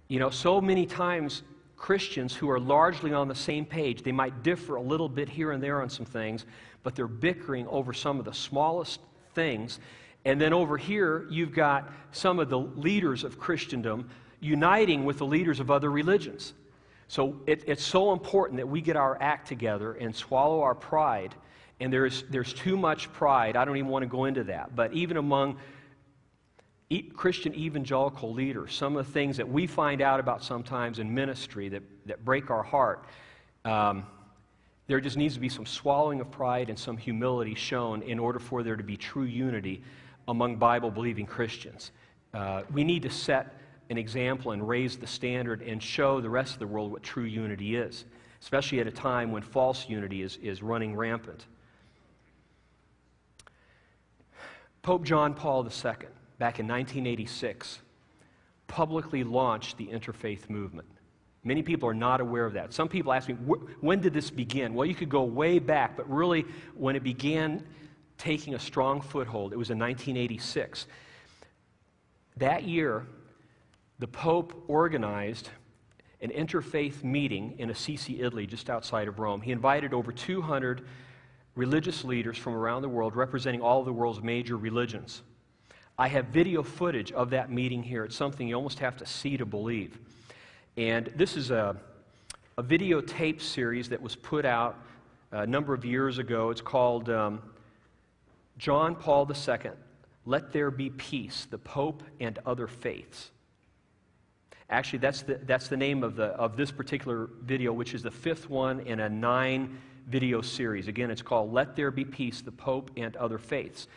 You know, so many times Christians who are largely on the same page, they might differ a little bit here and there on some things, but they're bickering over some of the smallest things. And then over here, you've got some of the leaders of Christendom uniting with the leaders of other religions. So it, it's so important that we get our act together and swallow our pride. And there's, there's too much pride. I don't even want to go into that. But even among Christian evangelical leaders, some of the things that we find out about sometimes in ministry that, that break our heart, um, there just needs to be some swallowing of pride and some humility shown in order for there to be true unity among Bible believing Christians. Uh, we need to set an example and raise the standard and show the rest of the world what true unity is, especially at a time when false unity is, is running rampant. Pope John Paul II, back in 1986, publicly launched the interfaith movement. Many people are not aware of that. Some people ask me, when did this begin? Well, you could go way back, but really, when it began taking a strong foothold, it was in 1986. That year, the Pope organized an interfaith meeting in Assisi, Italy, just outside of Rome. He invited over 200 religious leaders from around the world representing all of the world's major religions. I have video footage of that meeting here. It's something you almost have to see to believe. And this is a, a videotape series that was put out a number of years ago. It's called um, John Paul II Let There Be Peace, the Pope and Other Faiths. Actually, that's the, that's the name of, the, of this particular video, which is the fifth one in a nine video series. Again, it's called Let There Be Peace, the Pope and Other Faiths.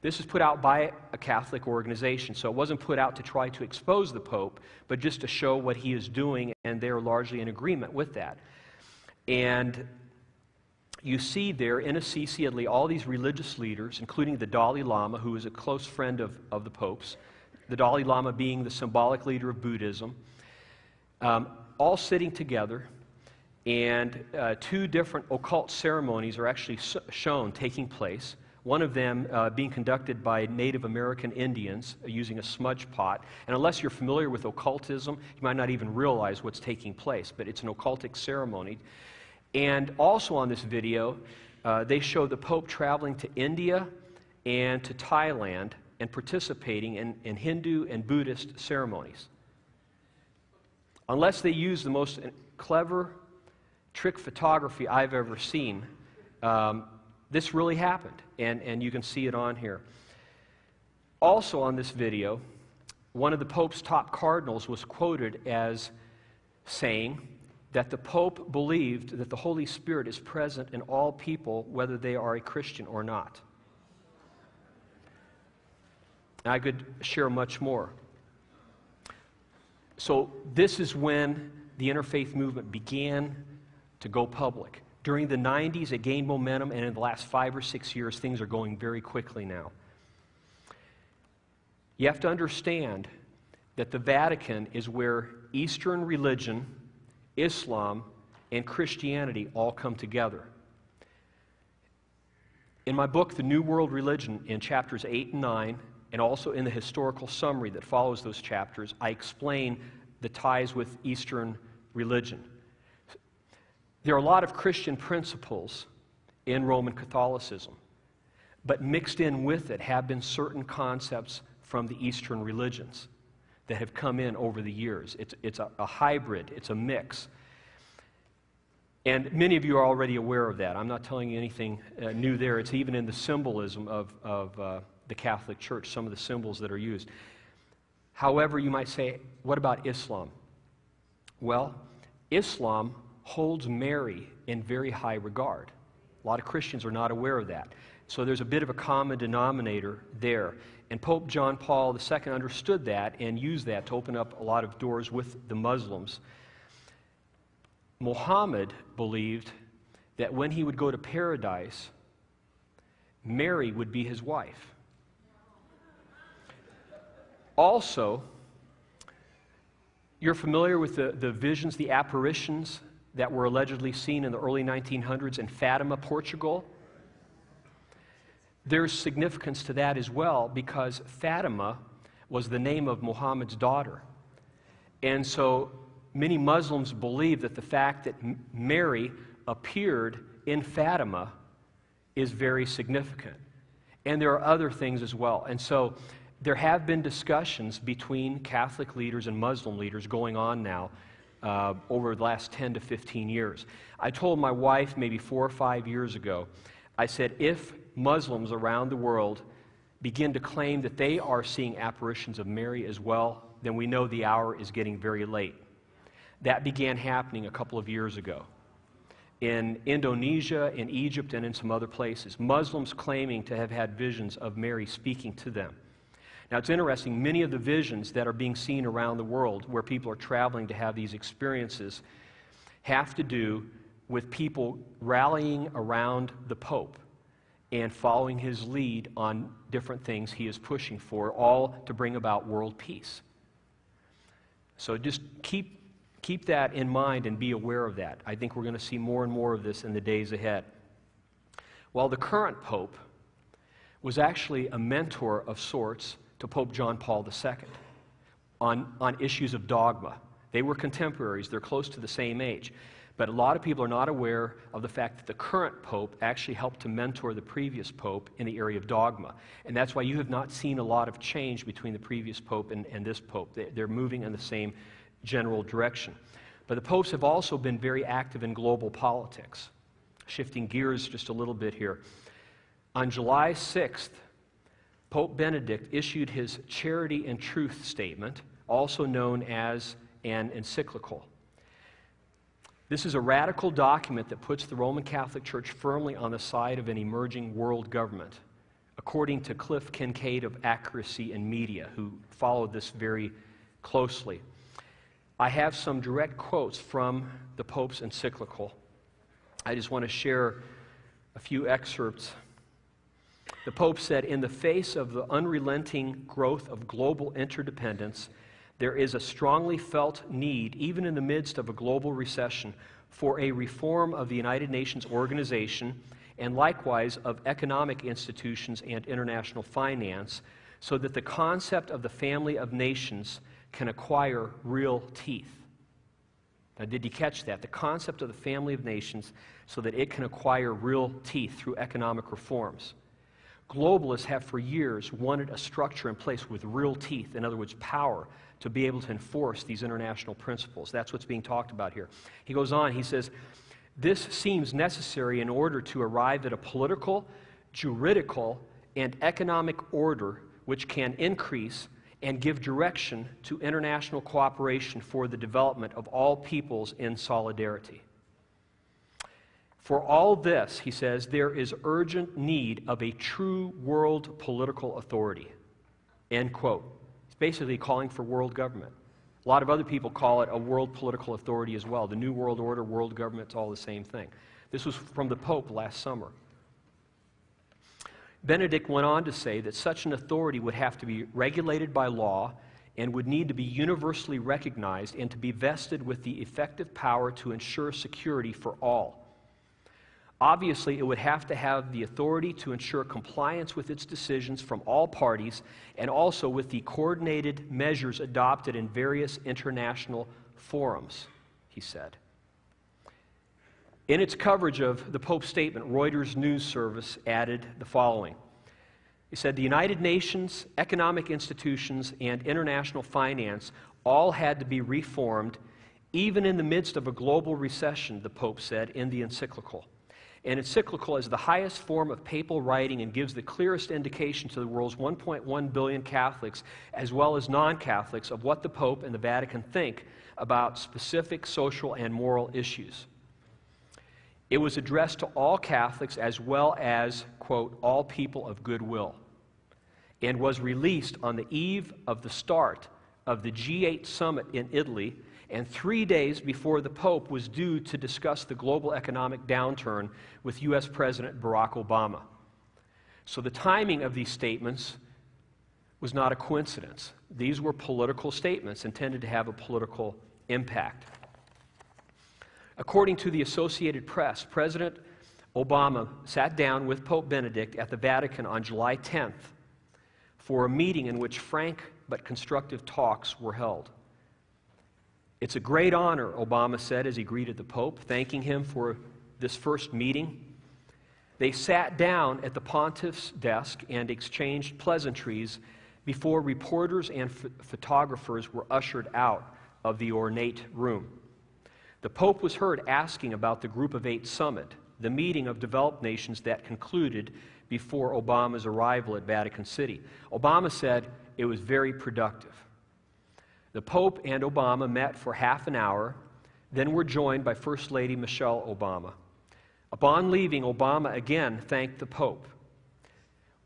This is put out by a Catholic organization, so it wasn't put out to try to expose the Pope, but just to show what he is doing, and they're largely in agreement with that. And you see there in Assisi, Italy, all these religious leaders, including the Dalai Lama, who is a close friend of, of the Pope's, the Dalai Lama being the symbolic leader of Buddhism, um, all sitting together, and uh, two different occult ceremonies are actually shown taking place. One of them uh, being conducted by Native American Indians uh, using a smudge pot. And unless you're familiar with occultism, you might not even realize what's taking place, but it's an occultic ceremony. And also on this video, uh, they show the Pope traveling to India and to Thailand and participating in, in Hindu and Buddhist ceremonies. Unless they use the most clever trick photography I've ever seen, um, this really happened, and, and you can see it on here. Also, on this video, one of the Pope's top cardinals was quoted as saying that the Pope believed that the Holy Spirit is present in all people, whether they are a Christian or not. And I could share much more. So, this is when the interfaith movement began to go public. During the 90s, it gained momentum, and in the last five or six years, things are going very quickly now. You have to understand that the Vatican is where Eastern religion, Islam, and Christianity all come together. In my book, The New World Religion, in chapters 8 and 9, and also in the historical summary that follows those chapters, I explain the ties with Eastern religion. There are a lot of Christian principles in Roman Catholicism, but mixed in with it have been certain concepts from the Eastern religions that have come in over the years. It's, it's a, a hybrid, it's a mix. And many of you are already aware of that. I'm not telling you anything uh, new there. It's even in the symbolism of, of uh, the Catholic Church, some of the symbols that are used. However, you might say, what about Islam? Well, Islam holds Mary in very high regard. A lot of Christians are not aware of that. So there's a bit of a common denominator there. And Pope John Paul II understood that and used that to open up a lot of doors with the Muslims. Muhammad believed that when he would go to paradise, Mary would be his wife. Also, you're familiar with the, the visions, the apparitions that were allegedly seen in the early 1900s in Fatima, Portugal. There's significance to that as well because Fatima was the name of Muhammad's daughter. And so many Muslims believe that the fact that Mary appeared in Fatima is very significant. And there are other things as well. And so there have been discussions between Catholic leaders and Muslim leaders going on now uh, over the last 10 to 15 years. I told my wife maybe four or five years ago, I said, if Muslims around the world begin to claim that they are seeing apparitions of Mary as well, then we know the hour is getting very late. That began happening a couple of years ago. In Indonesia, in Egypt, and in some other places, Muslims claiming to have had visions of Mary speaking to them. Now, it's interesting, many of the visions that are being seen around the world where people are traveling to have these experiences have to do with people rallying around the Pope and following his lead on different things he is pushing for, all to bring about world peace. So just keep, keep that in mind and be aware of that. I think we're going to see more and more of this in the days ahead. While the current Pope was actually a mentor of sorts to Pope John Paul II on, on issues of dogma. They were contemporaries, they're close to the same age. But a lot of people are not aware of the fact that the current pope actually helped to mentor the previous pope in the area of dogma. And that's why you have not seen a lot of change between the previous pope and, and this pope. They, they're moving in the same general direction. But the popes have also been very active in global politics. Shifting gears just a little bit here. On July 6th, Pope Benedict issued his Charity and Truth Statement, also known as an encyclical. This is a radical document that puts the Roman Catholic Church firmly on the side of an emerging world government, according to Cliff Kincaid of Accuracy in Media, who followed this very closely. I have some direct quotes from the Pope's encyclical. I just want to share a few excerpts the Pope said, In the face of the unrelenting growth of global interdependence, there is a strongly felt need, even in the midst of a global recession, for a reform of the United Nations organization and likewise of economic institutions and international finance so that the concept of the family of nations can acquire real teeth. Now, did you catch that? The concept of the family of nations so that it can acquire real teeth through economic reforms. Globalists have for years wanted a structure in place with real teeth, in other words, power, to be able to enforce these international principles. That's what's being talked about here. He goes on, he says, This seems necessary in order to arrive at a political, juridical, and economic order which can increase and give direction to international cooperation for the development of all peoples in solidarity. For all this, he says, there is urgent need of a true world political authority. End quote. He's basically calling for world government. A lot of other people call it a world political authority as well. The New World Order, world government, it's all the same thing. This was from the Pope last summer. Benedict went on to say that such an authority would have to be regulated by law and would need to be universally recognized and to be vested with the effective power to ensure security for all. Obviously, it would have to have the authority to ensure compliance with its decisions from all parties and also with the coordinated measures adopted in various international forums, he said. In its coverage of the Pope's statement, Reuters News Service added the following. He said, The United Nations, economic institutions, and international finance all had to be reformed, even in the midst of a global recession, the Pope said in the encyclical. An encyclical is the highest form of papal writing and gives the clearest indication to the world's 1.1 billion Catholics, as well as non Catholics, of what the Pope and the Vatican think about specific social and moral issues. It was addressed to all Catholics as well as, quote, all people of goodwill, and was released on the eve of the start of the G8 summit in Italy, and three days before the Pope was due to discuss the global economic downturn with U.S. President Barack Obama. So the timing of these statements was not a coincidence. These were political statements intended to have a political impact. According to the Associated Press, President Obama sat down with Pope Benedict at the Vatican on July 10th for a meeting in which frank but constructive talks were held. It's a great honor, Obama said as he greeted the Pope, thanking him for this first meeting. They sat down at the pontiff's desk and exchanged pleasantries before reporters and photographers were ushered out of the ornate room. The Pope was heard asking about the Group of Eight summit, the meeting of developed nations that concluded before Obama's arrival at Vatican City. Obama said it was very productive. The Pope and Obama met for half an hour, then were joined by First Lady Michelle Obama. Upon leaving, Obama again thanked the Pope.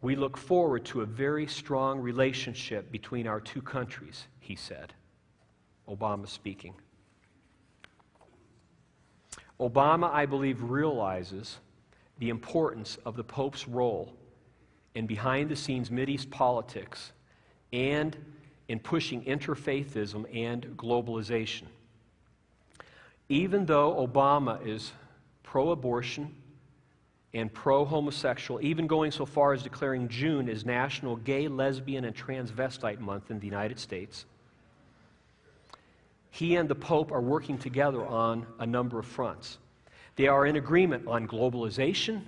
We look forward to a very strong relationship between our two countries, he said. Obama speaking. Obama, I believe, realizes the importance of the Pope's role in behind the scenes Mideast politics and in pushing interfaithism and globalization. Even though Obama is pro abortion and pro homosexual, even going so far as declaring June as National Gay, Lesbian, and Transvestite Month in the United States, he and the Pope are working together on a number of fronts. They are in agreement on globalization,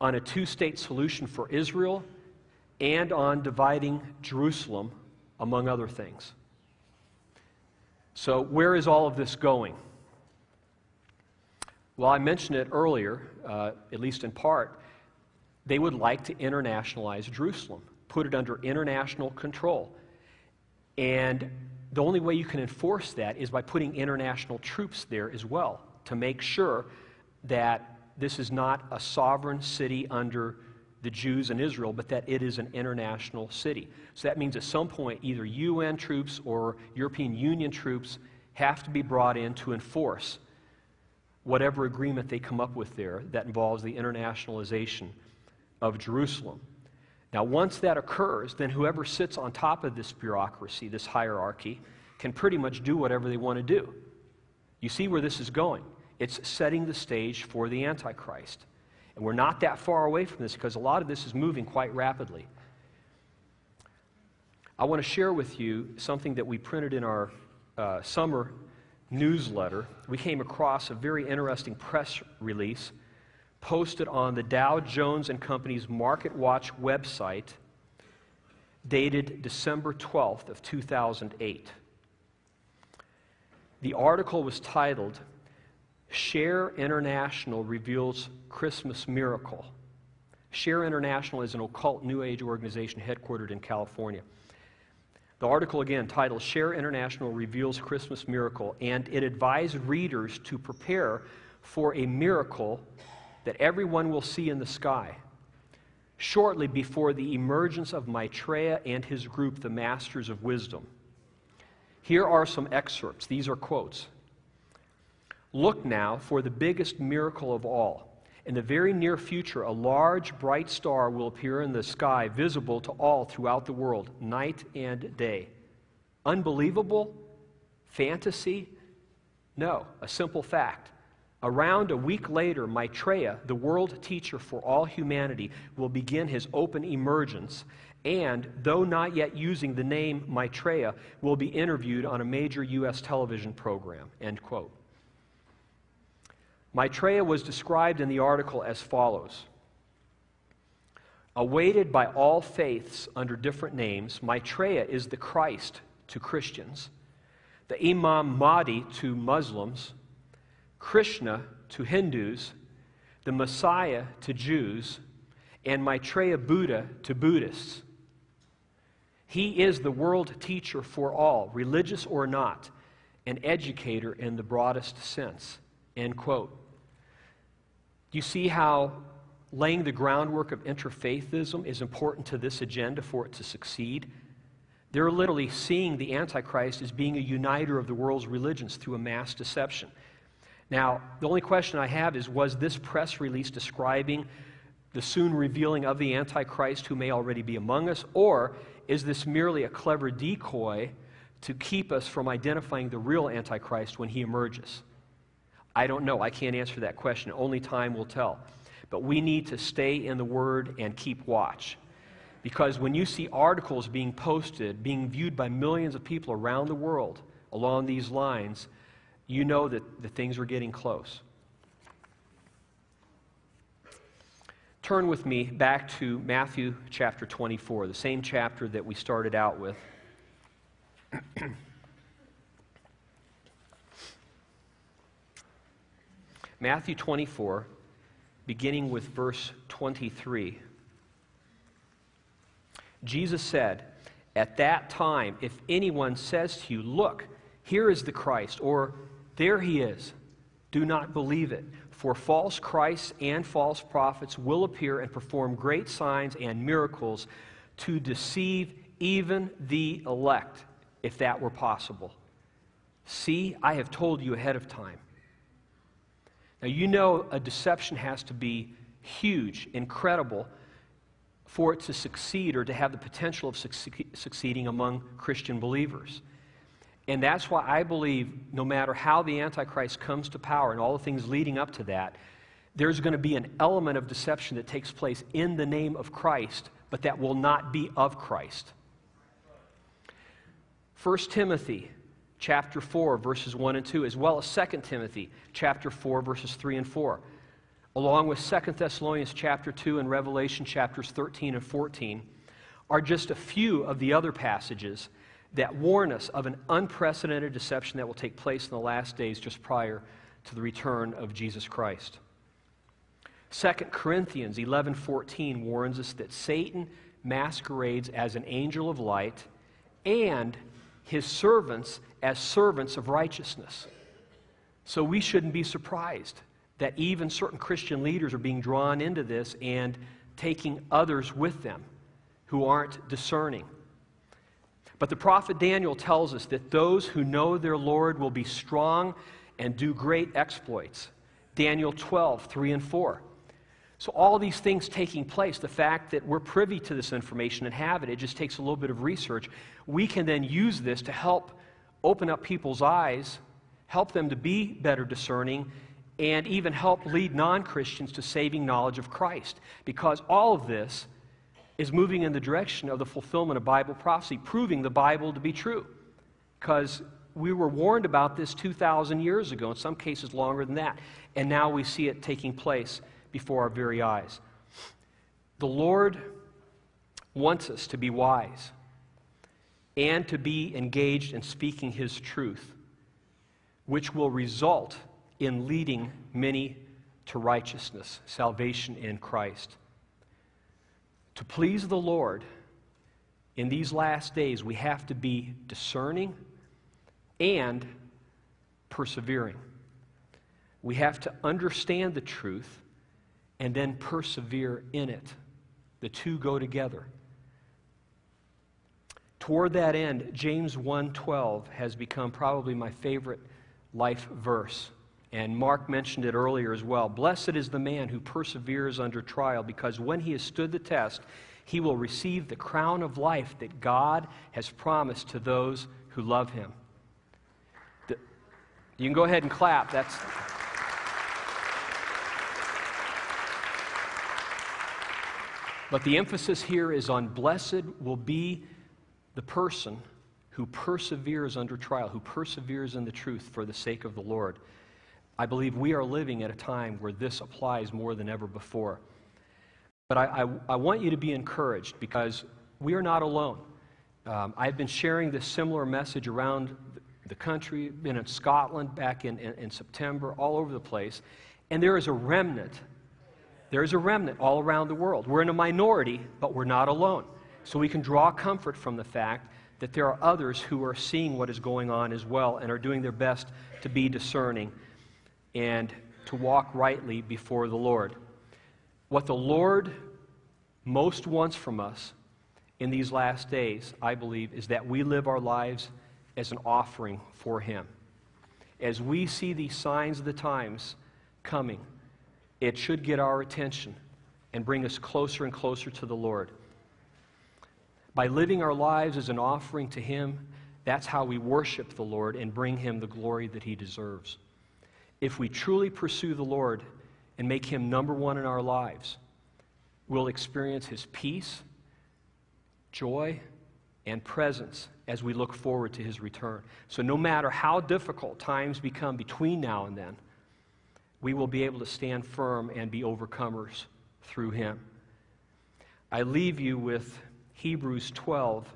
on a two state solution for Israel, and on dividing Jerusalem, among other things. So, where is all of this going? Well, I mentioned it earlier, uh, at least in part. They would like to internationalize Jerusalem, put it under international control. And the only way you can enforce that is by putting international troops there as well to make sure that this is not a sovereign city under the Jews in Israel, but that it is an international city. So that means at some point, either UN troops or European Union troops have to be brought in to enforce whatever agreement they come up with there that involves the internationalization of Jerusalem. Now, once that occurs, then whoever sits on top of this bureaucracy, this hierarchy, can pretty much do whatever they want to do. You see where this is going. It's setting the stage for the Antichrist. And we're not that far away from this because a lot of this is moving quite rapidly. I want to share with you something that we printed in our uh, summer newsletter. We came across a very interesting press release posted on the Dow Jones and Company's Market Watch website dated December 12th of 2008. The article was titled Share International Reveals Christmas Miracle. Share International is an occult New Age organization headquartered in California. The article again titled Share International Reveals Christmas Miracle, and it advised readers to prepare for a miracle that everyone will see in the sky shortly before the emergence of Maitreya and his group, the Masters of Wisdom. Here are some excerpts. These are quotes. Look now for the biggest miracle of all. In the very near future, a large, bright star will appear in the sky, visible to all throughout the world, night and day. Unbelievable? Fantasy? No, a simple fact. Around a week later, Maitreya, the world teacher for all humanity, will begin his open emergence, and, though not yet using the name Maitreya, will be interviewed on a major U.S. television program. End quote. Maitreya was described in the article as follows Awaited by all faiths under different names, Maitreya is the Christ to Christians, the Imam Mahdi to Muslims Krishna to Hindus, the Messiah to Jews, and Maitreya Buddha to Buddhists. He is the world teacher for all, religious or not, an educator in the broadest sense. End quote. Do you see how laying the groundwork of interfaithism is important to this agenda for it to succeed? They're literally seeing the Antichrist as being a uniter of the world's religions through a mass deception. Now, the only question I have is was this press release describing the soon revealing of the Antichrist who may already be among us, or is this merely a clever decoy to keep us from identifying the real Antichrist when he emerges? I don't know. I can't answer that question. Only time will tell. But we need to stay in the Word and keep watch. Because when you see articles being posted, being viewed by millions of people around the world along these lines, you know that the things are getting close. Turn with me back to Matthew chapter 24, the same chapter that we started out with. Matthew 24, beginning with verse 23. Jesus said, At that time, if anyone says to you, Look, here is the Christ, or there he is, do not believe it. For false Christs and false prophets will appear and perform great signs and miracles to deceive even the elect, if that were possible. See, I have told you ahead of time. Now, you know a deception has to be huge, incredible, for it to succeed or to have the potential of succeeding among Christian believers. And that's why I believe no matter how the Antichrist comes to power and all the things leading up to that, there's going to be an element of deception that takes place in the name of Christ, but that will not be of Christ. 1 Timothy chapter 4 verses 1 and 2 as well as 2 Timothy chapter 4 verses 3 and 4 along with 2 Thessalonians chapter 2 and Revelation chapters 13 and 14 are just a few of the other passages that warn us of an unprecedented deception that will take place in the last days just prior to the return of Jesus Christ. 2 Corinthians 11:14 warns us that Satan masquerades as an angel of light and his servants as servants of righteousness. So we shouldn't be surprised that even certain Christian leaders are being drawn into this and taking others with them who aren't discerning. But the prophet Daniel tells us that those who know their Lord will be strong and do great exploits. Daniel 12, 3 and 4. So, all these things taking place, the fact that we're privy to this information and have it, it just takes a little bit of research. We can then use this to help open up people's eyes, help them to be better discerning, and even help lead non Christians to saving knowledge of Christ. Because all of this is moving in the direction of the fulfillment of Bible prophecy, proving the Bible to be true. Because we were warned about this 2,000 years ago, in some cases longer than that, and now we see it taking place before our very eyes. The Lord wants us to be wise and to be engaged in speaking His truth, which will result in leading many to righteousness, salvation in Christ. To please the Lord in these last days, we have to be discerning and persevering. We have to understand the truth and then persevere in it. The two go together. Toward that end, James 1:12 has become probably my favorite life verse. And Mark mentioned it earlier as well. Blessed is the man who perseveres under trial, because when he has stood the test, he will receive the crown of life that God has promised to those who love him. The, you can go ahead and clap. That's. But the emphasis here is on blessed will be the person who perseveres under trial, who perseveres in the truth for the sake of the Lord. I believe we are living at a time where this applies more than ever before. But I, I, I want you to be encouraged because we are not alone. Um, I've been sharing this similar message around the country, been in Scotland back in, in, in September, all over the place. And there is a remnant. There is a remnant all around the world. We're in a minority, but we're not alone. So we can draw comfort from the fact that there are others who are seeing what is going on as well and are doing their best to be discerning and to walk rightly before the Lord. What the Lord most wants from us in these last days, I believe, is that we live our lives as an offering for Him. As we see these signs of the times coming, it should get our attention and bring us closer and closer to the Lord. By living our lives as an offering to Him, that's how we worship the Lord and bring Him the glory that He deserves. If we truly pursue the Lord and make Him number one in our lives, we'll experience His peace, joy, and presence as we look forward to His return. So, no matter how difficult times become between now and then, we will be able to stand firm and be overcomers through Him. I leave you with Hebrews 12,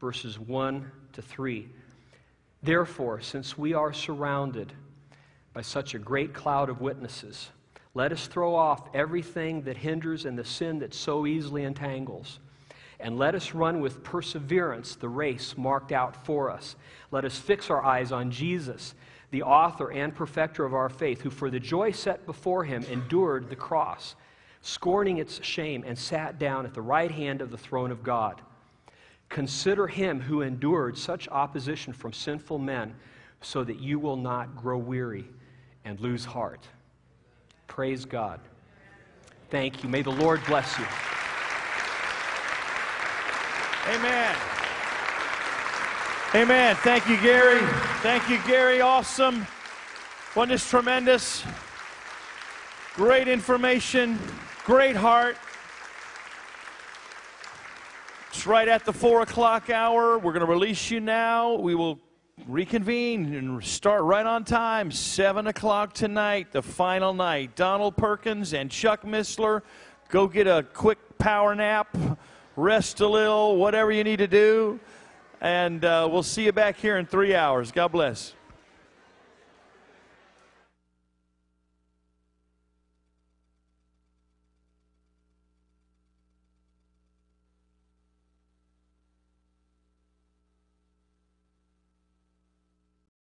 verses 1 to 3. Therefore, since we are surrounded by such a great cloud of witnesses, let us throw off everything that hinders and the sin that so easily entangles. And let us run with perseverance the race marked out for us. Let us fix our eyes on Jesus, the author and perfecter of our faith, who for the joy set before him endured the cross scorning its shame, and sat down at the right hand of the throne of God. Consider him who endured such opposition from sinful men, so that you will not grow weary and lose heart. Praise God. Thank you. May the Lord bless you. Amen. Amen. Thank you, Gary. Thank you, Gary. Awesome. Wasn't tremendous? Great information. Great heart. It's right at the four o'clock hour. We're going to release you now. We will reconvene and start right on time. Seven o'clock tonight, the final night. Donald Perkins and Chuck Missler. Go get a quick power nap, rest a little, whatever you need to do. And uh, we'll see you back here in three hours. God bless.